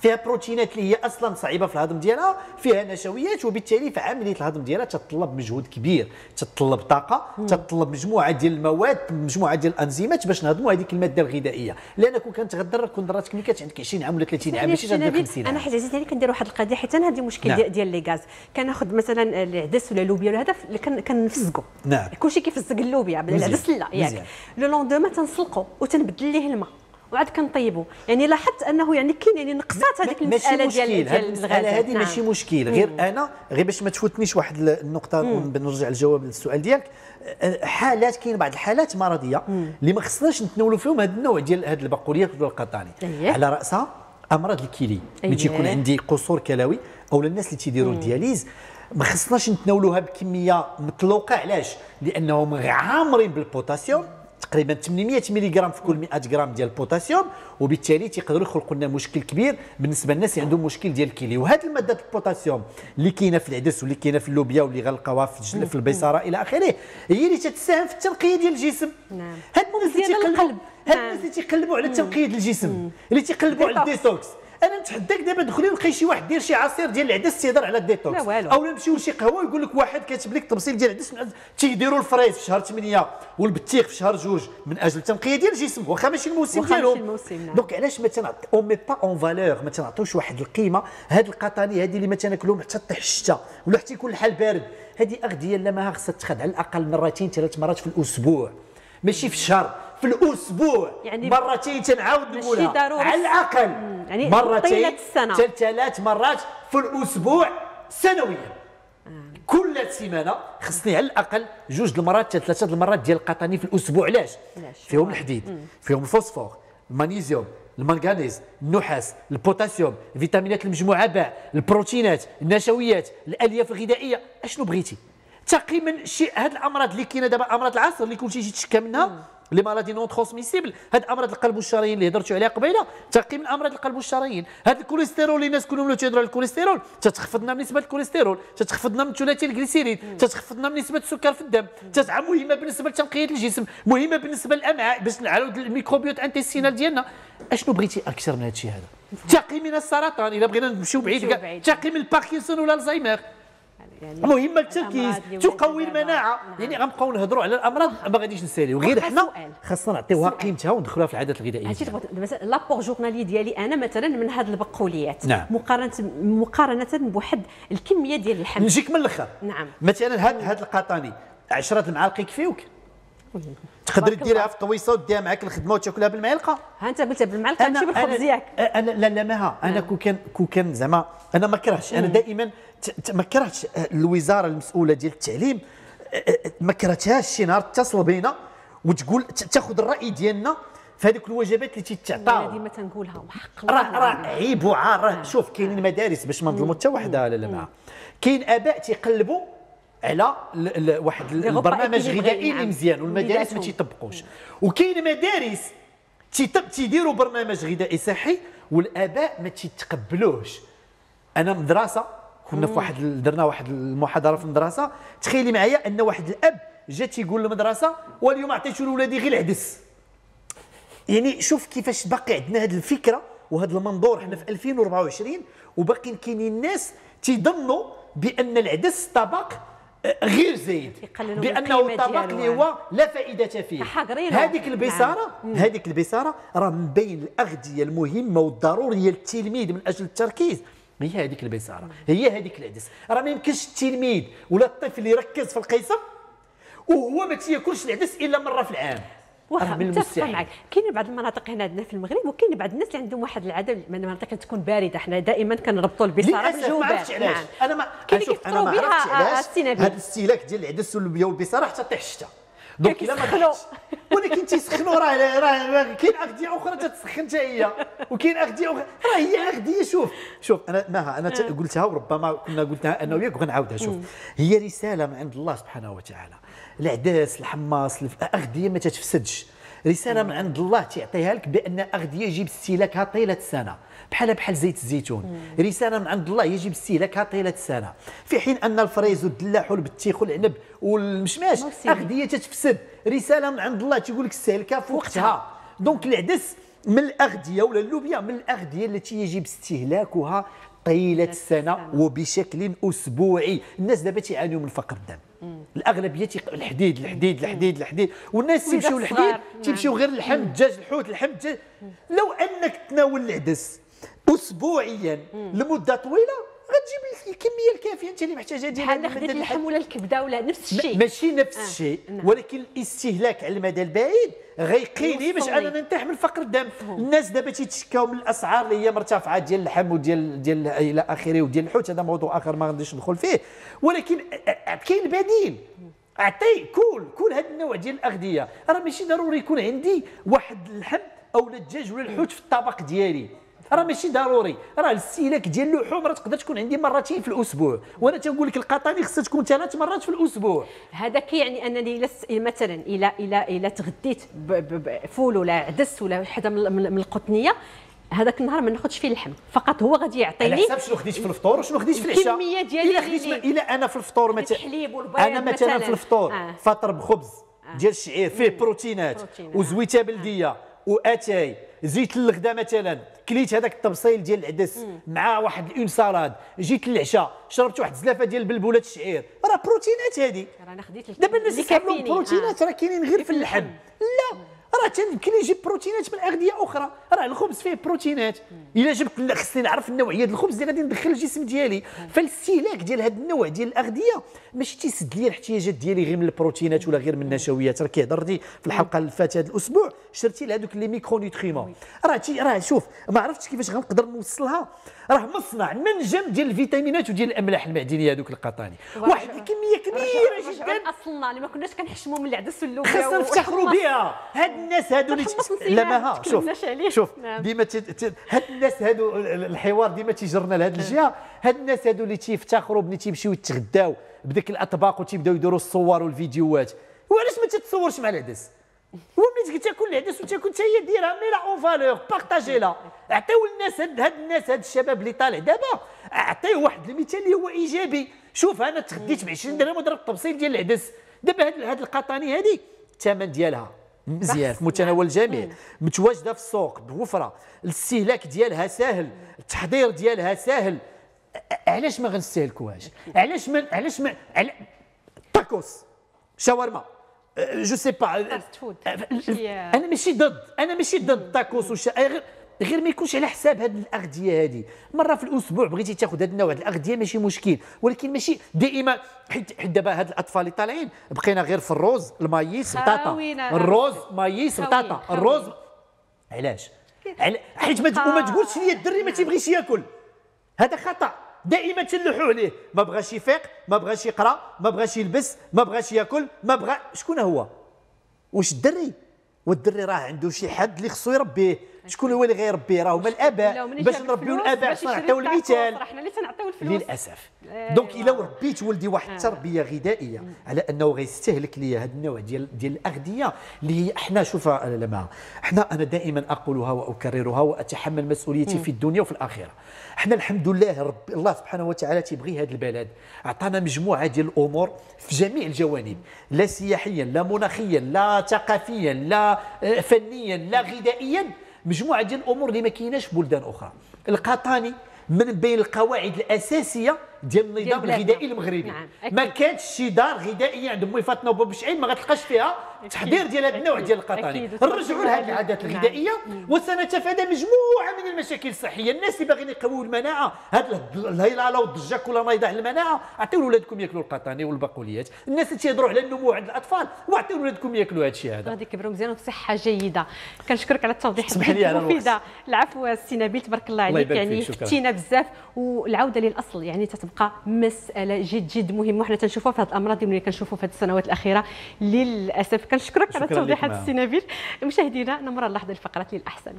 فيها بروتينات اللي هي أصلا صعيبة في الهضم ديالها فيها نشويات وبالتالي فعمليه الهضم ديالها تتطلب مجهود كبير تتطلب طاقة تتطلب مجموعة ديال المواد مجموعة ديال الأنزيمات باش نهضموا هذيك الماده الغذائية. لأن كون كانت غدر كون درات ملي كانت عندك 20 عام ولا 30 عام ماشي غدير 50 عام. أنا حيت عزيز عليك كندير واحد القضية حيت أنا هذه مشكل نعم. ديال لي غاز. كناخذ مثلا العدس ولا اللوبيا ولا هذا كنفزقوا نعم. كلشي كيفزق اللوبيا العدس لا ياك لو لوندوما تنسلقوا وتنبدل ليه الماء. وعاد كنطيبوا يعني لاحظت أنه يعني كاين يعني نقصات هذيك المساله ديال ديال المساله هذه نعم. ماشي مشكل. غير مم. أنا غير باش ما تفوتنيش واحد النقطة نرجع الجواب للسؤال ديالك حالات كاين بعض الحالات مرضية اللي ما خصناش نتناولوا فيهم هذا النوع ديال هذه البقوليات ولا القطاني. أيه. على رأسها أمراض الكلي. ملي تيكون أيه. عندي قصور كلوي أو الناس اللي تيديروا ال dialyse ما خصناش نتناولوها بكمية مطلوقة. علاش؟ لأنهم عامرين بالبوتاسيوم. تقريبا 800 ملغ في كل 100 غرام ديال البوتاسيوم وبالتالي تيقدروا يخلقوا لنا مشكل كبير بالنسبة للناس اللي عندهم مشكل ديال الكلي. وهذه المادات البوتاسيوم اللي كاينة في العدس واللي كاينة في اللوبيا واللي غنلقاوها في, في البيصاره إلى آخره هي اللي تتساهم في التنقية ديال الجسم. نعم. هاد الناس اللي تيقلبوا هاد الناس اللي تيقلبوا على تنقيه الجسم اللي تيقلبوا على ال détox. أنا نتحداك دابا دخلي ولقي شي واحد دير شي عصير ديال العدس تيهضر على ال détox. لا والو. أو نمشيو لشي قهوه يقول لك واحد كاتب لك تمثيل ديال العدس تيديروا الفريز في شهر 8 والبطيخ في شهر جوج من أجل التنقيه ديال الجسم واخا ماشي الموسم ديالهم. نعم. donc علاش ما تنعطي on met pas en valeur ما تنعطيوش واحد القيمة. هاد القطاني هذه اللي ما تناكلوهم حتى طيح الشتاء ولا حتى يكون الحال بارد. هذه أغذية لا ما خصها تخد على الأقل مرتين ثلاث مرات في الأسبوع. ماشي في الشهر. في الأسبوع. يعني مرتين تنعاود نقولها. على الأقل. يعني مرتين السنة. ثلاث مرات في الأسبوع سنويا. كل سيمانه خصني على الأقل جوج المرات ثلاثة المرات ديال القطاني في الأسبوع. علاش؟ فيهم الحديد فيهم الفوسفور المغنيسيوم المنغنيز النحاس البوتاسيوم فيتامينات المجموعة باء البروتينات النشويات الألياف الغذائية. أشنو بغيتي؟ تقريبا شي هاد الأمراض اللي كاينة دابا أمراض العصر اللي كلشي تشكى منها؟ les maladies non transmissibles هاد أمراض القلب والشرايين اللي هضرتوا عليها قبيلة تقريبا امراض القلب والشرايين. هاد الكوليسترول اللي الناس كلهم تيهضروا على الكوليسترول تتخفض لنا من نسبه الكوليسترول تتخفض لنا من ثلاثي الجليسيرين تتخفض لنا من نسبه السكر في الدم تتعب مهمة بالنسبة لتنقية الجسم مهمة بالنسبة للأمعاء باش نعاونوا ال microbiote intestinal ديالنا. أشنو بغيتي أكثر من هذا الشيء هذا؟ تقي من السرطان إلا بغينا نمشيو بعيد تقي من الباركنسون ولا الزهايمر يعني مهمه التركيز تقوي المناعة. نعم. يعني غنبقاو نهضروا على الأمراض ما غاديش نساليو. غير حنا خاصنا نعطيوها قيمتها وندخلوها في العادات الغذائية. عرفتي l'apport journalier ديالي أنا مثلا من هذه البقوليات. نعم. مقارنه مقارنة بواحد الكمية ديال اللحم نجيك من الأخر. نعم. مثلا هاد هاد القطاني 10 المعالق يكفيوك تقدر ديرها في الطويصة وديها معك الخدمه وتاكلها بالمعلقة؟ ها أنت قلتها بالمعلقة ماشي بالخبز ياك. أنا لا لا ماها. أنا نعم. كون كان كون كان زعما أنا ما كرهتش. أنا دائما ما كرهتش الوزارة المسؤولة ديال التعليم ما كرهتهاش شي نهار تتصل بينا وتقول تاخذ الرأي ديالنا في هذيك الوجبات اللي تيتعطاو ديما تنقولها وحق راه راه عيب وعار. شوف كاينين مدارس باش ما نظلموا حتى وحدة لا لا ما كاين آباء تيقلبوا على واحد البرنامج غذائي اللي مزيان والمدارس ما تيطبقوش. وكاين مدارس تيديروا برنامج غذائي صحي والآباء ما تيتقبلوش. أنا مدرسة كنا في واحد درنا واحد المحاضرة في المدرسة. تخيلي معايا أن واحد الأب جا تيقول للمدرسة واليوم عطيتو لولادي غير العدس. يعني شوف كيفاش باقي عندنا هذه الفكرة وهذا المنظور. حنا في 2024 وباقيين كاينين الناس تيظنوا بأن العدس طبق غير زايد. بأنه طبق اللي هو لا فائدة فيه. هذيك البصارة نعم. هذيك البصارة راه من بين الأغذية المهمة والضرورية للتلميذ من أجل التركيز. هي هذيك البصاره هي هذيك العدس. راه ما يمكنش التلميذ ولا الطفل يركز في القيصر وهو ما تياكلش العدس إلا مرة في العام. واخا متفقة معك كاين بعض المناطق هنا عندنا في المغرب وكاين بعض الناس اللي عندهم واحد العادة من المناطق تكون باردة. حنا دائما كنربطوا البصاره بالجو بارد نعم. أنا ما كاين شوف أنا ما عرفتش علاش هذا الاستهلاك ديال العدس واللوبيا والبصاره حتى طيح الشتاء. donc إلا ما ولكن تيسخنوا راه راه كاين اغذيه أخرى تتسخن حتى هي. وكاين اغذيه أخرى. راه هي اغذيه شوف. شوف أنا ماها أنا آه. قلتها وربما كنا قلتها أنا وياك وغنعاودها شوف هي رسالة من عند الله سبحانه وتعالى. العدس الحماص الاغذيه ما تتفسدش. رسالة من عند الله تعطيها لك بأن اغذيه يجب استهلاكها طيلة السنة. بحال بحال زيت الزيتون. رساله من عند الله يجب استهلاكها طيله السنة. في حين أن الفريز والدلاح والبطيخ والعنب والمشماش أغذية تتفسد. رساله من عند الله تيقول لك استهلكها في وقتها. donc العدس من الأغذية ولا اللوبيا من الأغذية التي يجب استهلاكها طيلة السنة وبشكل أسبوعي. الناس دابا تيعانيوا من فقر الدم. الأغلبية الحديد الحديد الحديد الحديد. والناس تيمشيو للحديد تيمشيو غير اللحم الدجاج الحوت اللحم الدجاج لو أنك تناول العدس اسبوعيا. لمدة طويلة. غتجيب الكمية الكافية أنت اللي محتاجها ديال بحال خديت اللحم ولا الكبدة ولا نفس الشيء. ماشي نفس آه. الشيء. نعم. ولكن الاستهلاك على المدى البعيد غيقيني باش أنا ننتحي من فقر الدم. الناس دابا تيتشكاو من الأسعار اللي هي مرتفعة ديال اللحم وديال ديال إلى آخره وديال الحوت. هذا موضوع آخر ما غاديش ندخل فيه. ولكن كاين بديل أعطي كول كل هذا النوع ديال الأغذية. راه ماشي ضروري يكون عندي واحد اللحم أو الدجاج ولا الحوت في الطبق ديالي. راه ماشي ضروري. راه الاستهلاك ديال اللحوم راه تقدر تكون عندي مرتين في الأسبوع. وأنا تنقول لك القطاني خصها تكون ثلاث مرات في الأسبوع. هذا كيعني أنني مثلا إلى إلى إلى تغديت بفول ولا عدس ولا حدا من القطنية هذاك النهار ما ناخذش فيه اللحم. فقط هو غادي يعطيني على حساب شنو خديت في الفطور وشنو خديت في العشاء؟ الكمية ديالي إلا خديت إلى أنا في الفطور مثلا الحليب والبيض أنا مثلا في الفطور. آه. فطر بخبز آه. ديال الشعير فيه بروتينات, بروتينات. وزويتة بلدية آه. وأتاي. زيت الغدا مثلا. كليت هذاك التبصيل ديال العدس مع واحد une salade. جيت للعشاء شربت واحد زلافه ديال بلبولات الشعير. راه بروتينات هذه دابا الناس كيستعملوا بروتينات راه كاينين غير في اللحم. لا. راه يمكن يجيب بروتينات من أغذية أخرى. راه الخبز فيه بروتينات. إلا جبت خصني نعرف النوعية ديال الخبز اللي غادي ندخل الجسم ديالي. فالاستهلاك ديال هذا النوع ديال الأغذية ماشي تيسد لي الاحتياجات ديالي غير من البروتينات ولا غير من النشويات. راه كيهضرتي في الحلقة اللي فاتت هذا الأسبوع شرتي لهذوك لي micronutriments راه راه شوف ما عرفتش كيفاش غنقدر نوصلها. راه مصنع منجم ديال الفيتامينات وديال الأملاح المعدنية هذوك القطاني. واحد الكمية كبيرة جدا. أصلنا اللي ما كناش كنحشموا من العدس واللوبيا خاصنا نفتخروا بها. هاد الناس هادو اللي <laughs> لا ما شوف شوف نعم. ديما هاد الناس هادو الحوار ديما تيجرنا لهاد الجهة. هاد الناس هادو اللي تيفتخروا بلي تيمشيو يتغداو بديك الأطباق وتيبداو يديروا الصور والفيديوهات. وعلاش ما تتصورش مع العدس؟ هو ملي تجي تاكل العدس وتاكل حتى هي ديرها mets-la en valeur partagez-la عطيو الناس هاد, هاد الناس هاد الشباب اللي طالع دابا عطيه واحد المثال اللي هو ايجابي شوف أنا تغديت ب 20 درهم وضربت التبصيل ديال العدس دابا هاد, هاد القطاني هادي الثمن ديالها مزيان في متناول الجميع متواجده في السوق بوفره الاستهلاك ديالها ساهل التحضير ديالها ساهل علاش ما غنستهلكوهاش علاش ما علاش ما علا... تاكوس شاورما je sais pas أنا ماشي ضد. أنا ماشي ضد تاكوس وشي غير ما يكونش على حساب هذه الأغذية هذه مرة في الأسبوع بغيتي تاخذ هذا النوع الأغذية ماشي مشكل. ولكن ماشي دائما حيت دابا هاد الأطفال اللي طالعين بقينا غير في الروز ال maïs بطاطا الروز maïs بطاطا الروز علاش؟ حيت ما تقولش لي الدري ما تيبغيش ياكل. هذا خطأ. دائما تلوحوا عليه. ما بغاش يفيق ما بغاش يقرأ ما بغاش يلبس ما بغاش ياكل ما بغى شكون هو؟ واش الدري؟ والدري راه عنده شي حد اللي خصو يربيه. شكون هو اللي غيربي راه؟ هما الآباء. باش نربيو الآباء باش نعطيو المثال. حنا اللي تنعطيو الفلوس. للأسف. دونك إلا ربيت ولدي واحد التربيه غذائية على أنه غيستهلك لي هذا النوع ديال ديال الأغذية اللي هي إحنا شوف لما إحنا أنا دائما أقولها وأكررها وأتحمل مسؤوليتي في الدنيا وفي الآخرة. إحنا الحمد لله رب الله سبحانه وتعالى تيبغي هذا البلد. عطانا مجموعة ديال الأمور في جميع الجوانب. لا سياحيا لا مناخيا لا ثقافيا لا آه، فنيا لا غذائيا. مجموعة ديال الأمور اللي ما كايناش بلدان أخرى. القطاني من بين القواعد الأساسية ديال النظام الغذائي المغربي. نعم. ما كانش شي دار غذائية عند مي فاطمة وباب شعيب ما غتلقاش فيها تحضير ديال هذا النوع ديال القطاني نرجعوا لهذه العادات نعم. الغذائية وسنتفادى مجموعة من المشاكل الصحية. الناس اللي باغيين يقويوا المناعة هاد الهيلالة والضجه ولا نايضه المناعة عطيو ولادكم ياكلوا القطاني والبقوليات. الناس اللي تيهضروا على النمو عند الأطفال وعطيو ولادكم ياكلوا هذا. الشيء هذا غادي يكبروا مزيان وبصحه جيدة. كنشكرك على التوضيح المفيدة. العفو السي نبيل تبارك الله عليك. يعني فتينا بزاف والعودة للأصل يعني تتبقى. مسألة جد جد مهمة وحنا تنشوفوها في هذه الأمراض اللي كنشوفوا في هذه السنوات الأخيرة. للأسف كنشكرك على التوضيحات السي نبيل. مشاهدينا نمر لحظه الفقرات للأحسن.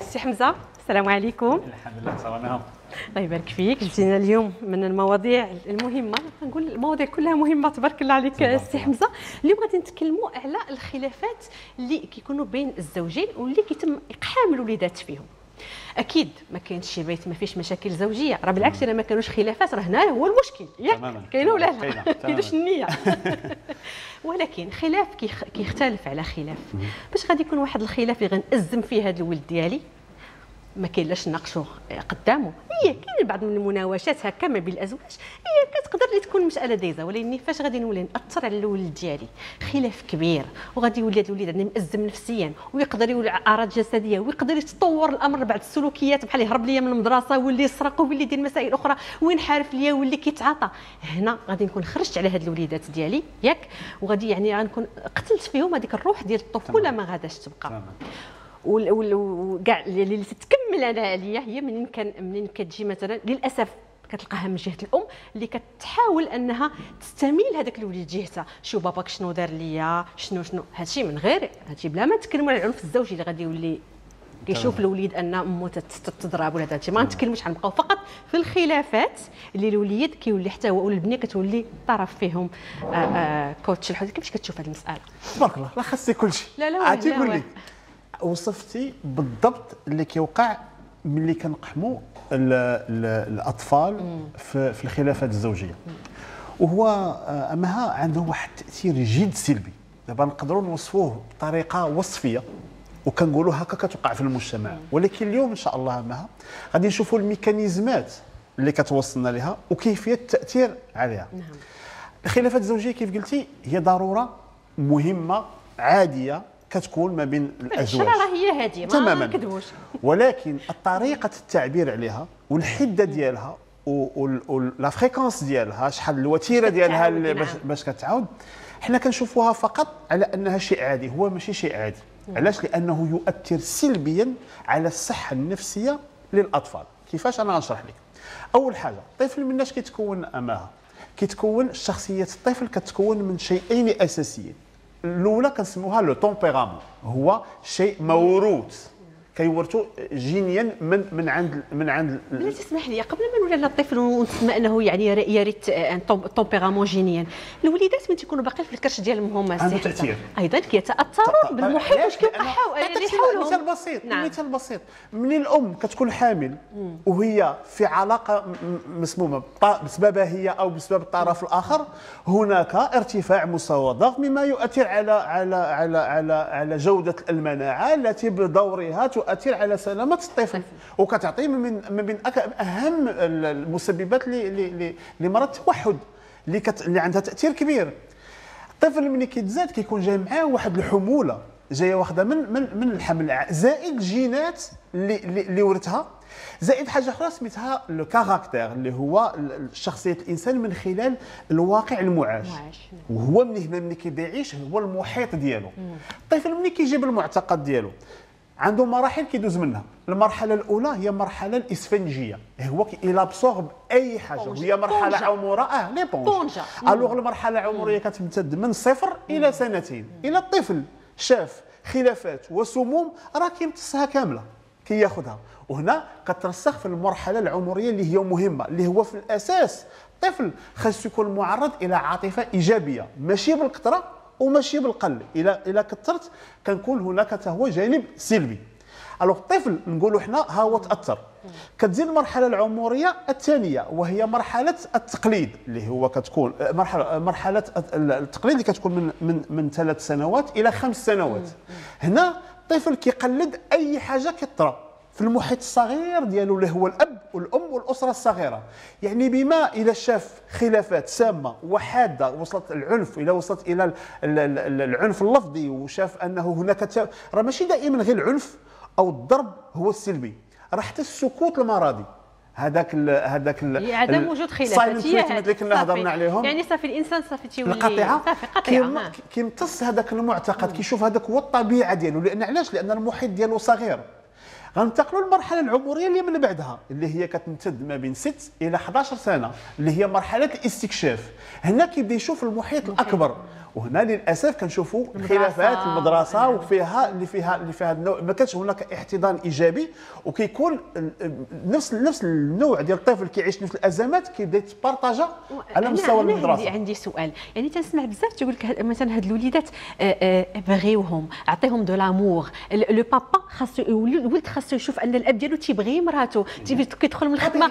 سي حمزة السلام عليكم. الحمد لله صباح الله يبارك فيك. جبتينا اليوم من المواضيع المهمة. نقول المواضيع كلها مهمة تبارك الله عليك السي حمزة. اليوم غادي نتكلموا على الخلافات اللي كيكونوا بين الزوجين واللي كيتم إقحام الوليدات فيهم. أكيد ما كاينش شي بيت ما فيش مشاكل زوجية. راه بالعكس إلا ما كانوش خلافات راه هنا هو المشكل. ياك كاينة ولا لا؟ <laughs> كاينش النية. <laughs> <laughs> ولكن خلاف كيختلف على خلاف. باش غادي يكون واحد الخلاف اللي غنأزم فيه هذا الولد ديالي ما كاين لاش نناقشوه قدامه هي كاين بعض من المناوشات هكا ما بين الأزواج. هي كتقدر لي تكون مساله دايزه ولكن فاش غادي نولي نأثر على الولد ديالي؟ خلاف كبير. وغادي يولي هذا الوليد عندنا مأزم نفسيا ويقدر يولي أعراض جسدية ويقدر يتطور الأمر بعد السلوكيات بحال يهرب ليا من المدرسة واللي يسرق واللي يدير مسائل أخرى وين حارف ليا واللي كيتعاطى. هنا غادي نكون خرجت على هاد الوليدات ديالي ياك. وغادي يعني غنكون قتلت فيهم هذيك الروح ديال الطفولة ما غاداش تبقى. وكاع اللي تتكمل عليا هي منين كان منين كتجي مثلا للأسف كتلقاها من جهة الأم اللي كتحاول أنها تستميل هذاك الوليد جهتها. شوف باباك شنو دار ليا؟ شنو شنو؟ هادشي من غير هادشي بلا ما نتكلموا على العنف الزوجي اللي غادي يولي كيشوف الوليد أن أمه تضرب ولا هادشي ما نتكلموش نبقاو فقط في الخلافات اللي الوليد كيولي حتى هو ولا البنيه كتولي طرف فيهم آه، آه، كوتش الحدود كيفاش كتشوف هذه المسألة؟ تبارك الله لخصتي كل شيء. لا لا عاد تقول لي وصفتي بالضبط اللي كيوقع ملي كنقحموا الأطفال في, في الخلافات الزوجية. وهو آه، أمها عنده واحد التاثير جد سلبي. دابا نقدروا نوصفوه بطريقة وصفية وكنقولوا هكا كتوقع في المجتمع. ولكن اليوم إن شاء الله أمها غادي نشوفوا الميكانيزمات اللي كتوصلنا لها وكيفية التأثير عليها. نعم. الخلافات الزوجية كيف قلتي هي ضرورة مهمة عادية كتكون ما بين الأزواج. راه هي هذه ما نكذبوش ولكن طريقه التعبير عليها والحدة ديالها ولا فريكونس ديالها شحال الوتيرة ديالها باش نعم. باش كتعاود حنا كنشوفوها فقط على أنها شيء عادي هو ماشي شيء عادي. علاش؟ لأنه يؤثر سلبيا على الصحة النفسية للأطفال. كيفاش؟ أنا غنشرح لك. أول حاجة الطفل مناش كيتكون أمامها. كيتكون شخصية الطفل كتكون من شيئين أساسيين. الاولى كنسموها لو تومبيرامون هو شيء موروث كيورثوا جينيا من من عند من عند لا تسمح لي قبل ما نولي للطفل ونسمى أنه يعني يرث أن تومبيرامون جينيا الوليدات من تيكونوا باقيين في الكرش ديالهم هما عنده تأثير. أيضا كيتأثروا بالمحيط واش كيوقع حولهم. مثال بسيط نعم. مثال بسيط. من الأم كتكون حامل وهي في علاقة مسمومة بسببها هي أو بسبب الطرف الآخر هناك ارتفاع مستوى الضغط مما يؤثر على على على على على جودة المناعة التي بدورها تؤثر على سلامة الطفل. وكتعطيه من من أهم المسببات لمرض التوحد اللي كت... اللي عندها تأثير كبير. الطفل ملي كيتزاد كيكون جاي معاه واحد الحمولة جاية واحدة من من من الحمل زائد الجينات اللي اللي ورثها. زائد حاجة أخرى سميتها le caractère اللي هو شخصية الإنسان من خلال الواقع المعاش. وهو من هنا ملي كيعيش هو المحيط ديالو. الطفل ملي كيجيب المعتقد ديالو. عنده مراحل كيدوز منها. المرحلة الأولى هي المرحله الإسفنجية. هو ي l'absorbe أي حاجة. وهي مرحلة عمرية. آه l'éponge ألوغ المرحلة العمرية كتمتد من صفر إلى سنتين. إلى الطفل شاف خلافات وسموم راه كيمتصها كاملة كياخذها وهنا كترسخ في المرحلة العمرية اللي هي مهمة اللي هو في الأساس الطفل خاصو يكون معرض إلى عاطفة إيجابية ماشي بالكثره وماشي بالقل إلى إلى كثرت كنكون هناك حتى هو جانب سلبي. الوغ الطفل نقولوا حنا ها هو تأثر. كتزيد المرحلة العمرية الثانية وهي مرحلة التقليد اللي هو كتكون مرحله مرحلة التقليد اللي كتكون من من من ثلاث سنوات إلى خمس سنوات. هنا الطفل كيقلد أي حاجة كطرا في المحيط الصغير ديالو اللي هو الأب والأم والأسرة الصغيرة. يعني بما إلى شاف خلافات سامة وحادة وصلت العنف إلى وصلت إلى العنف اللفظي وشاف أنه هناك راه ماشي دائما غير العنف أو الضرب هو السلبي. راه حتى السكوت المرضي. هذاك هذاك عدم وجود خلافات. اللي كنا هضرنا عليهم. يعني صافي الإنسان صافي تيولي القطيعة. صافي قطيعة. كيمتص هذاك المعتقد كيشوف هذاك هو الطبيعة ديالو. لأن علاش؟ لأن المحيط ديالو صغير. غننتقلوا للمرحلة العمرية اللي من بعدها اللي هي كتمتد ما بين 6 إلى 11 سنة اللي هي مرحلة الاستكشاف. هنا كيبدأ يشوف المحيط. الأكبر. وهنا للأسف كنشوفوا خلافات المدرسة وفيها اللي فيها اللي فيها النوع ما كانش هناك احتضان إيجابي. وكيكون نفس نفس النوع ديال الطفل كيعيش نفس الأزمات كيبدأ يت partagea على مستوى المدرسة. عندي, عندي سؤال. يعني تنسمع بزاف تقول لك مثلا هاد الوليدات آه، آه، بغيوهم عطيهم de l'amour. le papa خاصو الولد خاصو يشوف أن الأب ديالو تيبغي مراته كيدخل من الخدمة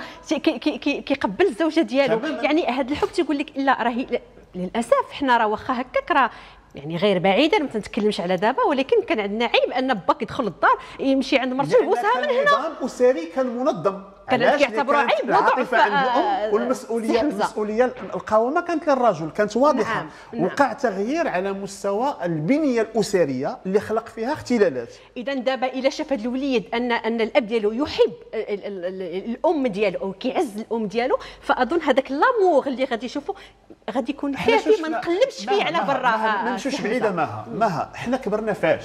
كيقبل الزوجة ديالو. يعني هذا الحب تيقول لك لا راهي للأسف حنا راه واخا هكاك راه يعني غير بعيدا ما تنتكلمش على دابا ولكن كان عندنا عيب أن باك يدخل للدار يمشي عند مرته يبوسها من هنا. النظام أسري كان منظم. كان كيعتبروا عيب وضعف الام والمسؤوليه المسؤولية القوامه كانت للرجل كانت واضحة. نعم. نعم. وقع تغيير على مستوى البنية الأسرية اللي خلق فيها اختلالات. إذا دابا الا شاف هذا الوليد ان أن الأب ديالو يحب الأم ديالو أو كيعز الأم ديالو فأظن هذاك لامور اللي غادي يشوفوا غادي يكون كافي ما نقلبش فيه على براها. ما نمشوش بعيدة ماها ماها حنا كبرنا فاش.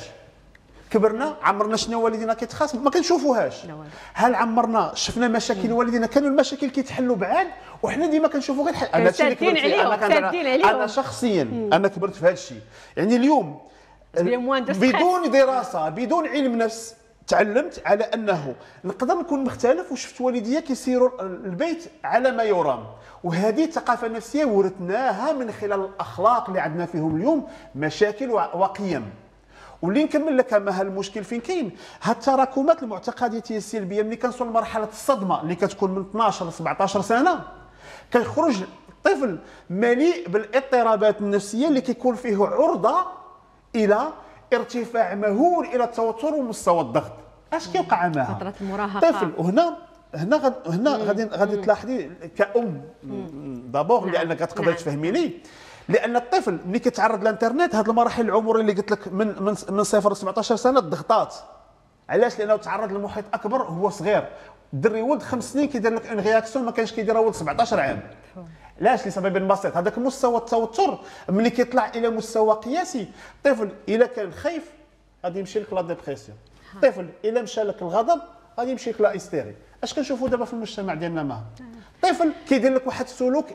كبرنا عمرنا شنو والدينا كيتخاصم ما كنشوفوهاش. هل عمرنا شفنا مشاكل والدينا؟ كانوا المشاكل كيتحلوا بعاد وحنا ديما كنشوفوا غير أنا سادين عليهم أنا, أنا شخصيا مم. أنا كبرت في هذا الشيء يعني اليوم بدون دراسة بدون علم نفس تعلمت على أنه نقدر نكون مختلف وشفت والديا كيسيروا البيت على ما يرام. وهذه الثقافة النفسية ورثناها من خلال الأخلاق اللي عندنا فيهم اليوم مشاكل وقيم. واللي نكمل لك ما المشكل فين كاين؟ هاد التراكمات المعتقداتيه السلبية ملي كنوصل لمرحلة الصدمة اللي كتكون من 12 ل 17 سنة. كيخرج الطفل مليء بالاضطرابات النفسية اللي كيكون فيه عرضة إلى ارتفاع مهول إلى التوتر ومستوى الضغط. أش كيوقع معها؟ فترة المراهقة. طفل وهنا هنا غد هنا غادي غادي تلاحظي كأم. d'abord نعم. لأنك تقدر نعم. لأن الطفل ملي كيتعرض للإنترنت هذه المراحل العمرية اللي قلت لك من من من صفر ل 17 سنة الضغطات علاش؟ لأنه تعرض لمحيط أكبر هو صغير. الدري ولد خمس سنين كيدير لك une réaction ما كانش كيديرها ولد 17 عام. علاش لسبب بسيط. هذاك مستوى التوتر ملي كيطلع إلى مستوى قياسي. الطفل إلا كان خايف غادي يمشي لك la dépression الطفل إلا مشى لك الغضب غادي يمشي لك l'hystérie اش كنشوفوا دابا في المجتمع ديالنا ما طفل كيدير لك واحد السلوك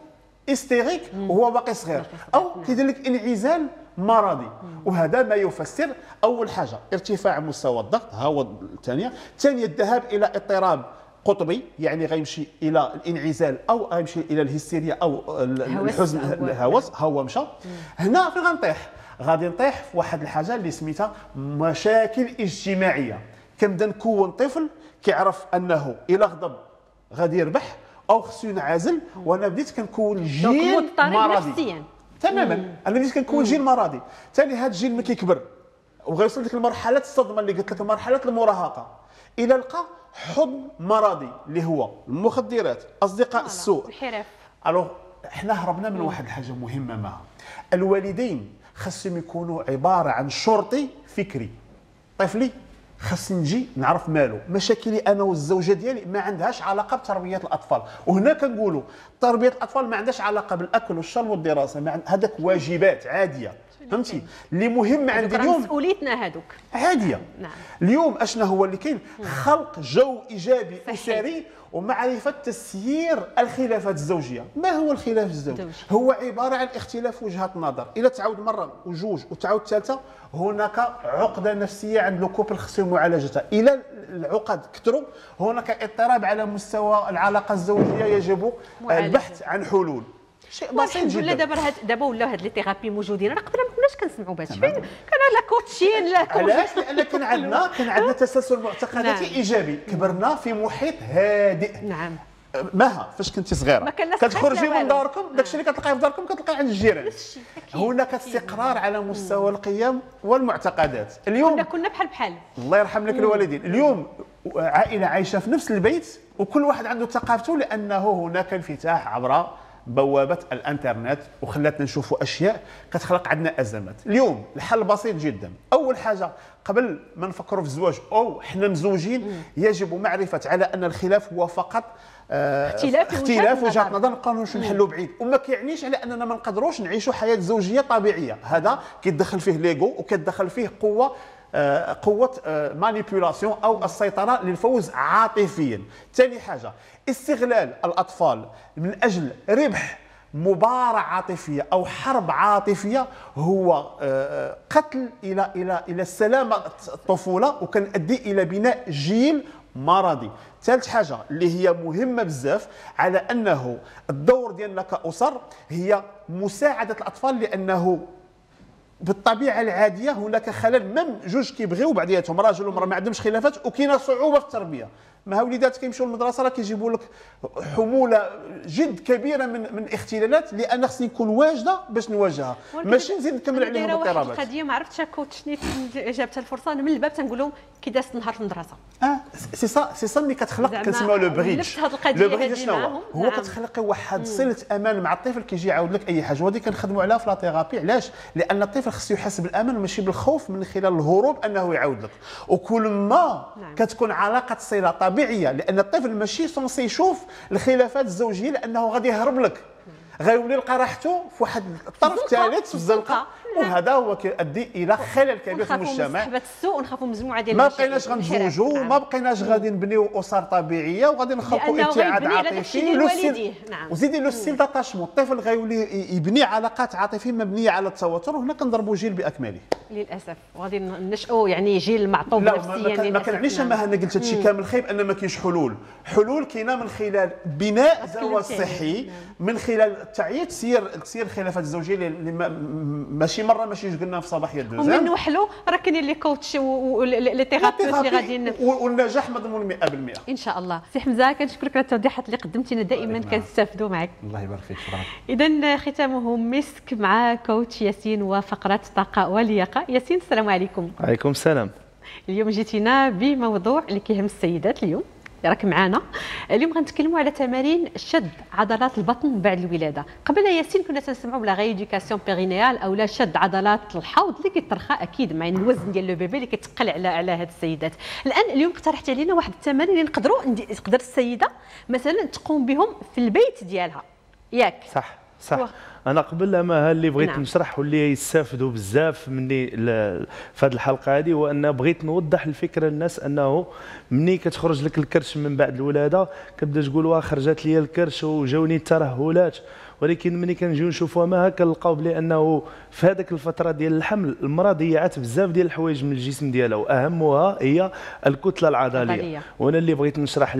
استيريك وهو باقي صغير. أو كيدير لك انعزال مرضي. وهذا ما يفسر أول حاجة ارتفاع مستوى الضغط ها هو الثانية. الثانية الذهاب إلى اضطراب قطبي يعني غيمشي إلى الانعزال أو غيمشي إلى الهستيريا أو الحزن الهوس ها هو مشى. هنا فين غنطيح غادي نطيح في واحد الحاجة اللي سميتها مشاكل اجتماعية. كنبدا نكون طفل كيعرف أنه إلى غضب غادي يربح أو خصو ينعزل وأنا بديت كنكون جيل مرضي نفسيا. تماما. أنا بديت كنكون جيل مرضي ثاني هذا الجيل ملي كيكبر. وغيوصل لك المرحلة الصدمة اللي قلت لك مرحله المراهقة. إلى لقى حضن مرضي اللي هو المخدرات أصدقاء السوء. الحرف. ألوغ حنا هربنا من واحد الحاجة مهمة معها الوالدين خاصهم يكونوا عبارة عن شرطي فكري. طفلي خاصني نجي نعرف مالو. مشاكلي أنا والزوجة ديالي ما عندهاش علاقة بتربية الأطفال. وهنا كنقولوا تربية الأطفال ما عندهاش علاقة بالأكل والشرب والدراسة. هذاك واجبات عادية. فهمتي؟ اللي مهم عندي اليوم مسؤوليتنا هذوك. عاديه نعم. اليوم اشنا هو اللي كاين؟ خلق جو إيجابي أسري ومعرفة تسيير الخلافات الزوجية. ما هو الخلاف الزوجي؟ هو عبارة عن اختلاف وجهات النظر اذا تعاود مرة وجوج وتعاود ثالثة هناك عقدة نفسية عند ال couple خصو معالجتها. إلى العقد كثروا هناك اضطراب على مستوى العلاقة الزوجية يجب البحث عن حلول. شيء بسيط جدا. لله دابا هاد دابا ولاو هاد les thérapies موجودين راه قبل ما كناش كنسمعوا بهذا الشيء كان le coaching لا علاش؟ لأن كان عندنا <laughs> كان عندنا تسلسل معتقداتي نعم. إيجابي. كبرنا في محيط هادئ. نعم. ماها فاش كنتي صغيرة؟ كتخرجي من داركم داكشي اللي كتلقايه في داركم كتلقاه عند الجيران. هناك استقرار على مستوى القيم والمعتقدات. اليوم كنا كنا بحال بحال. الله يرحم لك الوالدين. اليوم عائلة عايشة في نفس البيت وكل واحد عنده ثقافته لأنه هناك انفتاح عبر بوابة الانترنت وخلاتنا نشوفوا أشياء كتخلق عندنا أزمات. اليوم الحل بسيط جدا. أول حاجة قبل ما نفكروا في الزواج أو حنا مزوجين يجب معرفة على أن الخلاف هو فقط آه اختلاف اختلاف وجهات نظر. نبقاو نحلوا بعيد. وما كيعنيش على أننا ما نقدروش نعيشوا حياة زوجية طبيعية. هذا كيدخل فيه ليغو وكيدخل فيه قوة قوة مانيبيولاسيون آه أو السيطرة للفوز عاطفيا. ثاني حاجة استغلال الأطفال من أجل ربح مباراة عاطفية أو حرب عاطفية هو آه، آه، قتل إلى إلى إلى السلامة الطفولة وكنأدي إلى بناء جيل مرضي. ثالث حاجة اللي هي مهمة بزاف على أنه الدور ديالنا كاسر هي مساعدة الأطفال لأنه بالطبيعة العادية هناك خلل من جوج كيبغيو بعضياتهم راجل ومرأة ما عندهمش خلافات وكاينة صعوبة في التربية. ما وليدات كيمشيو للمدرسة راه كيجيبوا لك حمولة جد كبيرة من من الاختلالات لأن خصني نكون واجدة باش نواجهها. ماشي نزيد نكمل عليهم الاضطرابات. القضية ما عرفتش coach شنو جابت الفرصة. أنا من الباب تنقول لهم كي دازت نهار المدرسة. آه سي سا سي سا ملي كتخلق كنسميو le bridge. le bridge شنو هو؟ هو نعم. كتخلقي واحد صلة أمان مع الطفل كيجي يعاود لك أي حاجة. وهذه كنخدموا عليها في la thérapie علاش؟ لأن الطفل خصو يحس بالأمان ماشي بالخوف من خلال الهروب أنه يعاود لك. وكل ما نعم. كتكون علاقة صله طبيعية لأن الطفل ماشي censé يشوف الخلافات الزوجية لأنه غادي يهرب لك. غيولي يلقى راحته في واحد الطرف الثالث في الزنقه وهذا هو كيؤدي إلى خلل كبير في المجتمع. ونخافوا السوء ونخافوا مجموعة ديال ما بقيناش غنتزوجوا ما بقيناش غادي نبنيو أسر طبيعية وغادي نخلقوا ابتعاد عاطفي. لو نعم. وزيدي le style d'attachement الطفل غيولي يبني علاقات عاطفية مبنية على التوتر وهنا كنضربوا جيل بأكمله. للأسف. وغادي نشئوا يعني جيل معطوب نفسيا لا ما كنعنيش ما أنا قلت هادشي كامل خايب أن ما كاينش حلول. حلول كاينة من خلال بناء زواج صحي نعم. من خلال التعيين تسير تسير الخلافات الزوجية اللي ماشي مرة ماشي قلنا في صباحيه دوزان ومن نوحلوا راه كاينين les coachs و les thérapeutes اللي غاديين والنجاح مضمون 100% إن شاء الله. سي حمزة كنشكرك على التوضيحات اللي قدمتينا دائما كنستافدوا معك. الله يبارك فيك شكرا. اذا ختامه مسك مع coach ياسين وفقرة طاقة ولياقة. ياسين السلام عليكم. وعليكم السلام. اليوم جيتينا بموضوع اللي كيهم السيدات اليوم. راك معنا اليوم غنتكلموا على تمارين شد عضلات البطن بعد الولادة. قبل ياسين كنا تنسمعوا بلا غي éducation périnéale أو لا شد عضلات الحوض اللي كيترخى أكيد مع الوزن ديال le bébé اللي كيتقل على على هاد السيدات. الآن اليوم اقترحت علينا واحد التمارين اللي نقدروا تقدر السيدة مثلا تقوم بهم في البيت ديالها. ياك. صح. صح. أنا قبل ما اللي بغيت نعم. نشرح واللي يستافدوا بزاف مني في هذه الحلقة هذه هو أن بغيت نوضح الفكرة للناس أنه مني كتخرج لك الكرش من بعد الولادة كتبدا تقول واه خرجت لي الكرش وجاوني الترهلات. ولكن ملي كنجيو نشوفوها ما كنلقاو بلي أنه في هذيك الفترة ديال الحمل المرأة ضيعت بزاف ديال الحوايج من الجسم ديالها وأهمها هي الكتلة العضلية. وأنا اللي بغيت نشرح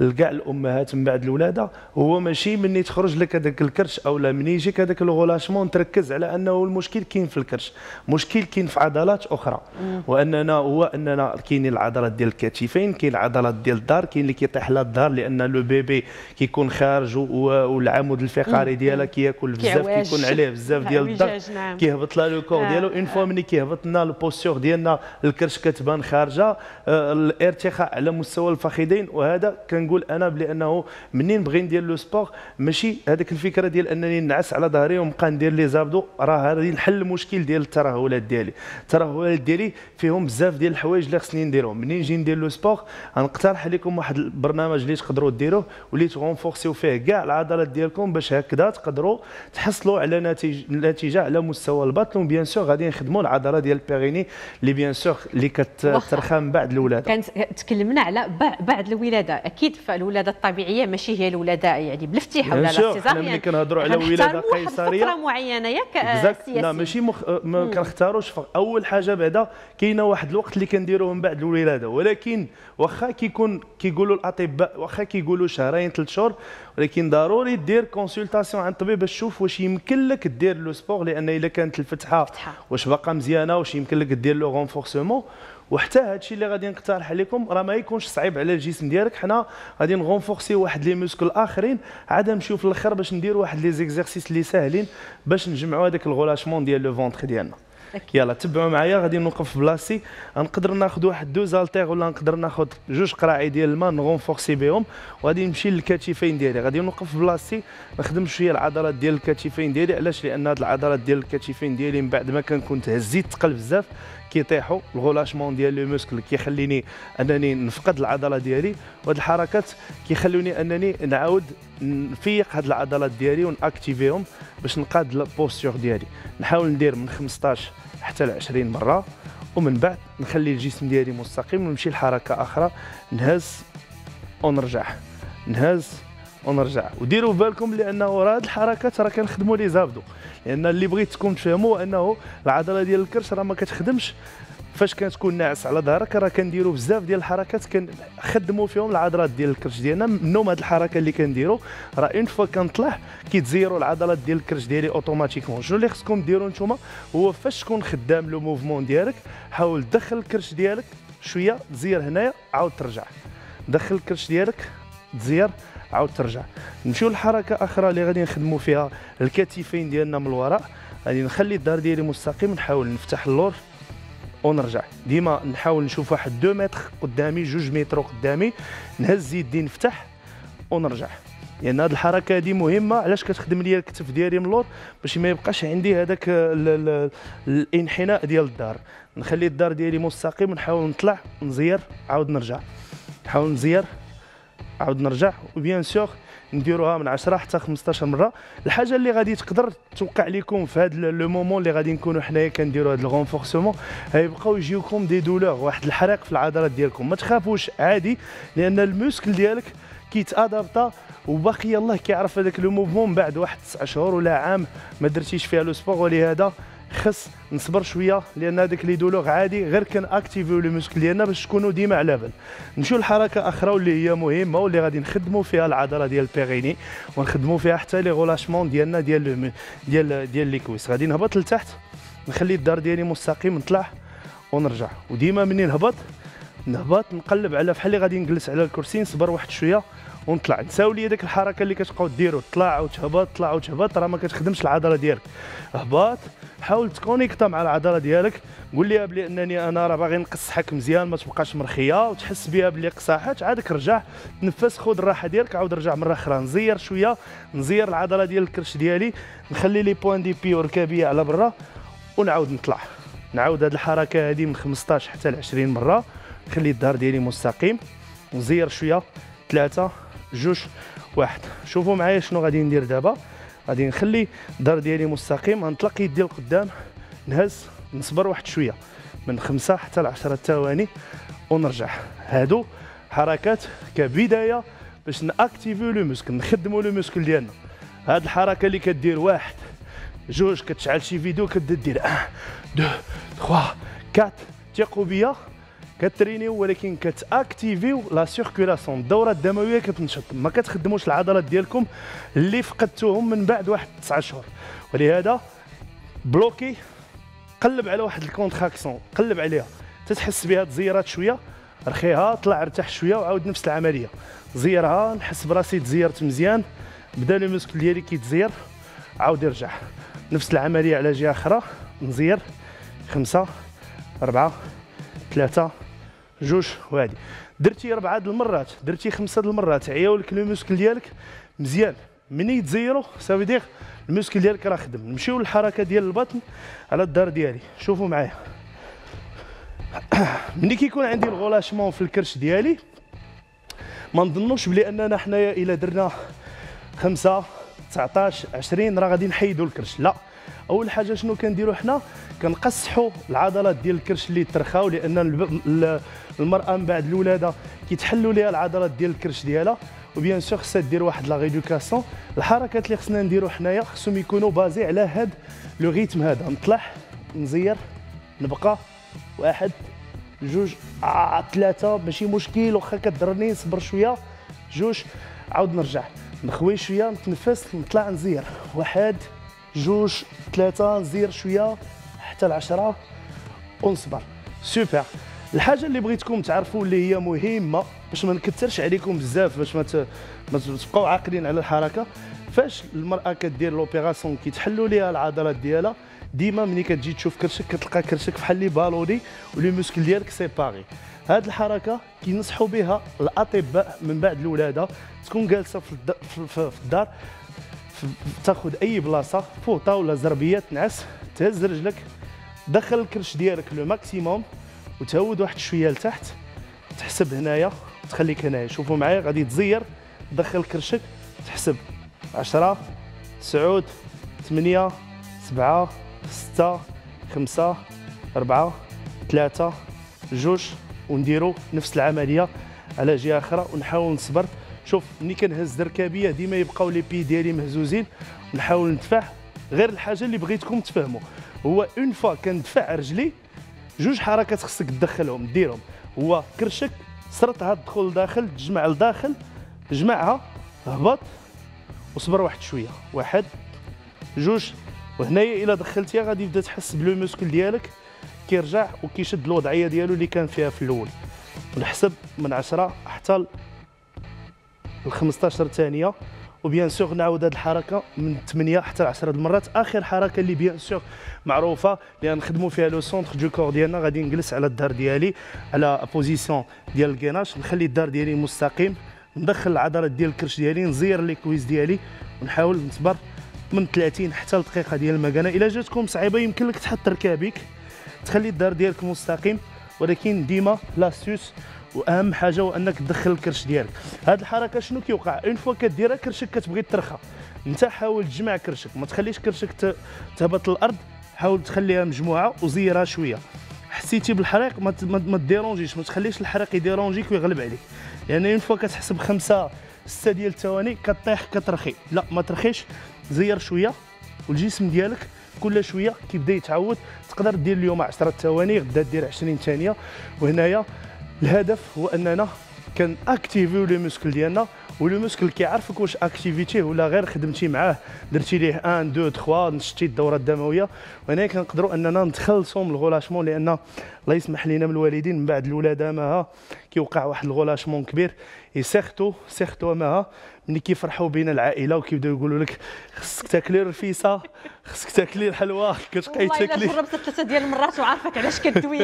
لكاع الأمهات من بعد الولادة هو ماشي مني تخرج لك هذاك الكرش أو لا مني يجيك هذاك ال relâchement تركز على أنه المشكل كاين في الكرش مشكل كاين في عضلات أخرى. وأننا هو أننا كاين العضلات ديال الكتفين كاين العضلات ديال الدار كاين اللي كيطيح لها الدار لأن le bébé كيكون خارج والعمود الفقري ديالها كياكل بزاف كيكون عليه بزاف ديال الضغط نعم. كيهبط لها le corps ديالو. une fois ملي كيهبط لنا ال posture ديالنا الكرش كتبان خارجة آه، الارتخاء على مستوى الفخذين. وهذا كنقول أنا بلي انه منين بغي ندير le sport. ماشي هذيك الفكرة ديال أنني نعس على ظهري ونبقى ندير les abdos. راه هذه نحل المشكل ديال الترهلات ديالي. الترهلات ديالي فيهم بزاف ديال الحوايج اللي خصني نديرهم. منين نجي ندير le sport غنقترح عليكم واحد البرنامج اللي تقدروا ديروه واللي تrenforcer يو فيه كاع العضلات ديالكم. باش هكذا تقدروا تحصلوا على نتيجه نتيجة على مستوى البطن و bien sûr غادي نخدموا العضلة ديال ال périnée اللي bien sûr اللي كترخى من بعد الولادة. كانت تكلمنا على بعد الولادة. أكيد فالولاده الطبيعية ماشي هي الولادة يعني بالافتتاح ولا la césarienne ملي كنهضروا على ولادة قيصرية. فترة معينة ياك لا ماشي مخ... ما كنختاروش أول حاجة بعدا كاينة واحد الوقت اللي كنديروه من بعد الولادة. ولكن واخا كيكون كيقولوا الاطباء واخا كيقولوا شهرين ثلاث شهور ولكن ضروري دير consultation عند الطبيب باش تشوف واش يمكن لك دير le sport لأن إلا كانت الفتحة واش باقا مزيانة واش يمكن لك دير le renforcement وحتى هذا الشيء اللي غادي نقترح عليكم راه ما يكونش صعيب على الجسم ديالك. حنا غادي ن renforcer واحد les muscles آخرين عاد نمشيو في الأخر باش ندير واحد les exercices اللي ساهلين باش نجمعوا هذاك ال relâchement ديال le ventre ديالنا. يلا تبعوا معايا غادي نوقف في بلاصتي. نقدر ناخذ واحد deux haltères ولا نقدر ناخذ جوج قراعي ديال الماء ن renforcer بهم. وغادي نمشي للكتفين ديالي. غادي نوقف في بلاصتي نخدم شوية العضلات ديال الكتفين ديالي. علاش؟ لأن هاد العضلات ديال الكتفين ديالي من بعد ما كنكون تهزيت ثقل بزاف. كيطيحوا الغولاشمون ديال لو موسكل كيخليني أنني نفقد العضلة ديالي وهاد الحركات كيخلوني أنني نعاود نفيق هاد العضلات ديالي ونأكتيفيهم باش نقاد البوستور ديالي. نحاول ندير من 15 حتى ل 20 مرة ومن بعد نخلي الجسم ديالي مستقيم ونمشي لحركة أخرى. نهز ونرجع. نهز ونرجع. وديروا بالكم لأنه راه هاد الحركات راه كنخدموا les abdos. لأن اللي بغيتكم تفهموا أنه العضلة ديال الكرش راه ما كتخدمش. فاش كتكون ناعس على ظهرك راه كنديروا بزاف ديال الحركات كنخدموا فيهم العضلات ديال الكرش ديالنا. منهم هاد الحركة اللي كنديروا. راه une fois كنطلع كيتزيروا العضلات ديال الكرش ديالي automatiquement شنو اللي خصكم ديروا نتوما؟ هو فاش تكون خدام le mouvement ديالك حاول تدخل الكرش ديالك شوية تزير هنايا عاود ترجع. دخل الكرش ديالك تزير. عاود ترجع. نمشيو لحركة أخرى اللي غادي نخدموا فيها الكتفين ديالنا من الوراء غادي نخلي الظهر ديالي مستقيم نحاول نفتح اللور ونرجع. ديما نحاول نشوف واحد 2 متر قدامي جوج متر قدامي نهز يدي نفتح ونرجع. لأن يعني هذه الحركة هذه مهمة. علاش كتخدم لي الكتف ديالي من اللور؟ باش ما يبقاش عندي هذاك الانحناء ديال الدار. نخلي الدار ديالي مستقيم ونحاول نطلع نزير عاود نرجع. نحاول نزير. عاود نرجع. و bien sûr نديروها من 10 حتى 15 مرة. الحاجة اللي غادي تقدر توقع لكم في هذا le moment اللي غادي نكونوا حنايا كنديروا هذا ال renforcement غيبقاو يجيوكم des douleurs واحد الحريق في العضلات ديالكم. ما تخافوش عادي لأن ال muscle ديالك كيتادابتا وباقي الله كيعرف هذاك le mouvement بعد واحد 9 شهور ولا عام ما درتيش فيها le sport. ولهذا خص نصبر شوية لأن هذاك les douleurs عادي غير كان اكتيفيو les muscles ديالنا باش تكونوا ديما على بال نمشيو لحركة أخرى واللي هي مهمة واللي غادي نخدموا فيها العضلة ديال ال périnée ونخدموا فيها حتى les relâchements ديالنا ديال ديال ديال les cuisses غادي نهبط لتحت نخلي الدار ديالي مستقيم نطلع ونرجع. وديما مني نهبط نهبط نقلب على بحال اللي غادي نجلس على الكرسي نصبر واحد شوية ونطلع. نساو لي ديك الحركة اللي كتبقاو ديروا طلع وتهبط طلع وتهبط. راه ما كتخدمش العضلة ديالك. هبط. حاول تكونيكتا مع العضلة ديالك. قول ليها بلي أنني أنا راه باغي نقصحك مزيان ما تبقاش مرخية وتحس بها بلي قصاحات عادك رجع. تنفس خذ الراحة ديالك. عاود رجع مره أخرى نزير شوية. نزير العضلة ديال الكرش ديالي. نخلي لي بوان دي بي وركابيه على برا. ونعاود نطلع. نعاود هذه الحركة هذه من 15 حتى ل 20 مرة. نخلي الظهر ديالي مستقيم. نزير شوية. ثلاثة. جوج واحد. شوفوا معايا شنو غادي ندير دابا. غادي نخلي الدار ديالي مستقيم. غنطلق يدي القدام نهز نصبر واحد شوية. من خمسة حتى لعشرة ثواني. ونرجع. هادو حركات كبداية باش ناكتيفيو لو موسكل نخدموا لو موسكل ديالنا. هاد الحركة اللي كدير واحد جوج كتشعل شي فيديو كتبدا دير 1 2 3 4 ثقوا بيا. كترينيو ولكن كتاكتيفيو la circulation. الدورة الدموية كتنشط. ما كتخدموش العضلات ديالكم اللي فقدتوهم من بعد واحد 9 شهور. ولهذا بلوكي قلب على واحد ال contraction. قلب عليها. تتحس بها تزيرات شوية. رخيها طلع ارتاح شوية وعاود نفس العملية. زيرها نحس براسي تزيرت مزيان. بدأ le muscle ديالي كيتزير. عاود يرجع. نفس العملية على جهة أخرى. نزير. خمسة أربعة ثلاثة جوج وهادي. درتي أربعة د المرات درتي خمسة د المرات عياو لك le muscle ديالك مزيان. مني يتزيرو سافي دير ال muscle ديالك راه خدم. نمشيو للحركة ديال البطن على الدار ديالي. شوفوا معايا. <coughs> ملي كيكون عندي ال relâchement في الكرش ديالي ما نظنوش بلي أننا حنايا إلا درنا خمسة 19 20 راه غادي نحيدوا الكرش. لا. أول حاجة شنو كنديروا حنا؟ كنقصحوا العضلات ديال الكرش اللي ترخاو لأن المرأة من بعد الولادة كيتحلوا ليها العضلات ديال الكرش ديالها و bien sûr خصها دير واحد la rééducation. الحركات اللي خصنا نديرو حنايا خصهم يكونوا basés على هاد لو ريتم هذا. نطلع نزير نبقى واحد جوج آه ثلاثة ماشي مشكل واخا كضرني نصبر شوية. جوج عاود نرجع. نخوي شوية نتنفس نطلع نزير. واحد جوج ثلاثة نزير شوية حتى العشرة ونصبر. سوبر. الحاجة اللي بغيتكم تعرفوا اللي هي مهمة باش ما نكثرش عليكم بزاف باش ما ما تبقاو عاقلين على الحركة. فاش المرأة كدير l'opération كيتحلوا ليها العضلات ديالها ديما ملي كتجي تشوف كرشك كتلقى كرشك بحال اللي ballonné و les muscles ديالك séparés. هاد الحركة كينصحوا بها الأطباء من بعد الولادة تكون جالسة في الدار تاخذ أي بلاصة فوطة ولا زربية تنعس تهز رجلك دخل الكرش ديالك le maximum وتهود واحد شوية لتحت تحسب هنايا تخليك هنايا. شوفوا معايا غادي تزير دخل كرشك تحسب 10 9 8 7 6 5 4 3 جوج. ونديروا نفس العملية على جهة أخرى ونحاول نصبر. شوف ملي كنهز ركابيه ديما يبقاو les pieds ديالي مهزوزين. نحاول ندفع. غير الحاجة اللي بغيتكم تفهموا هو une fois كندفع رجلي جوج حركات خصك تدخلهم ديرهم. هو كرشك سرطها تدخل لداخل تجمع لداخل جمعها هبط وصبر واحد شوية. واحد جوج وهنايا إلا دخلتيها غادي يبدا تحس ب le muscle ديالك كيرجع وكيشد الوضعية ديالو اللي كان فيها في الأول. ونحسب من 10 حتى ل 15 ثانية. و bien sûr نعاود هذه الحركة من 8 حتى 10 المرات. آخر حركة اللي bien sûr معروفة اللي نخدموا فيها le centre de corps ديالنا غادي نجلس على الدار ديالي على position ديال ال gainage نخلي الدار ديالي مستقيم ندخل العضلات ديال الكرش ديالي نزير les cuisses ديالي ونحاول نصبر من 30 حتى لدقيقة ديال المكانة. إلا جاتكم صعيبة يمكن لك تحط ركابك تخلي الدار ديالك مستقيم ولكن ديما l'astuce وأهم حاجة هو أنك تدخل الكرش ديالك. هاد الحركة شنو كيوقع؟ une fois كديرها كرشك كتبغي ترخى. أنت حاول تجمع كرشك. ما تخليش كرشك تهبط للأرض. حاول تخليها مجموعة وزيرها شوية. حسيتي بالحريق ما ما ديرونجيش ما تخليش الحريق يديرونجيك ويغلب عليك. لأن يعني une fois كتحس بخمسه ستة ديال الثواني كطيح كترخي. لا ما ترخيش. زير شوية. والجسم ديالك كل شوية كيبدأ يتعود. تقدر دير اليوم 10 ثواني غدا دير 20 ثانية. وهنايا الهدف هو أننا كان اكتيفيو les muscles ديالنا و le muscle كيعرفك واش أكتيفيتيه ولا غير خدمتي معاه. درتي ليه 1 2 3 نشطتي الدورة الدموية. وهنا كنقدروا أننا ندخلصهم ال relâchement لأن الله يسمح لنا من الوالدين من بعد الولادة ماها؟ كيوقع واحد ال relâchement كبير. surtout surtout ماها ملي كيفرحوا بين العائله وكيبداو يقولوا لك خصك تاكلي الرفيسه خصك تاكلي الحلوى كتبقاي تاكلي والله جربت ثلاثة ديال المرات وعارفك علاش كدوي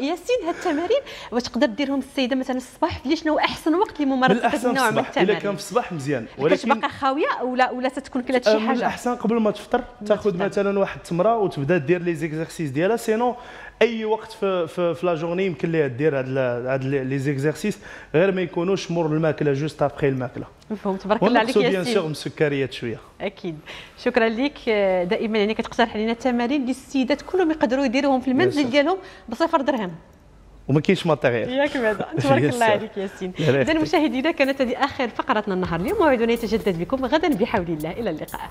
ياسين هاد التمارين واش تقدر ديرهم السيده مثلا الصباح في شنو احسن وقت لممارسه هذا النوع من التمارين الا كان في الصباح مزيان ولكن كتبقى خاويه ولا ولا تتكون كلات شي حاجة من الاحسن قبل ما تفطر تاخذ مثلا واحد التمره وتبدا دير les exercices ديالها sinon أي وقت في في, في la journée يمكن ليها دير هاد هاد les exercices غير ما يكونوش مور الماكلة juste après الماكلة. مفهوم تبارك الله عليك ياسين. bien sûr مسكريات شوية. أكيد. شكرا لك دائما يعني كتقترح علينا تمارين اللي السيدات كلهم يقدروا يديروهم في المنزل ديالهم بصفر درهم. وما كاينش ماتيريال. ياك <laughs> بعدا تبارك الله عليك ياسين. اذا مشاهدينا كانت هذه آخر فقرتنا النهار اليوم موعدنا يتجدد بكم غدا بحول الله. إلى اللقاء.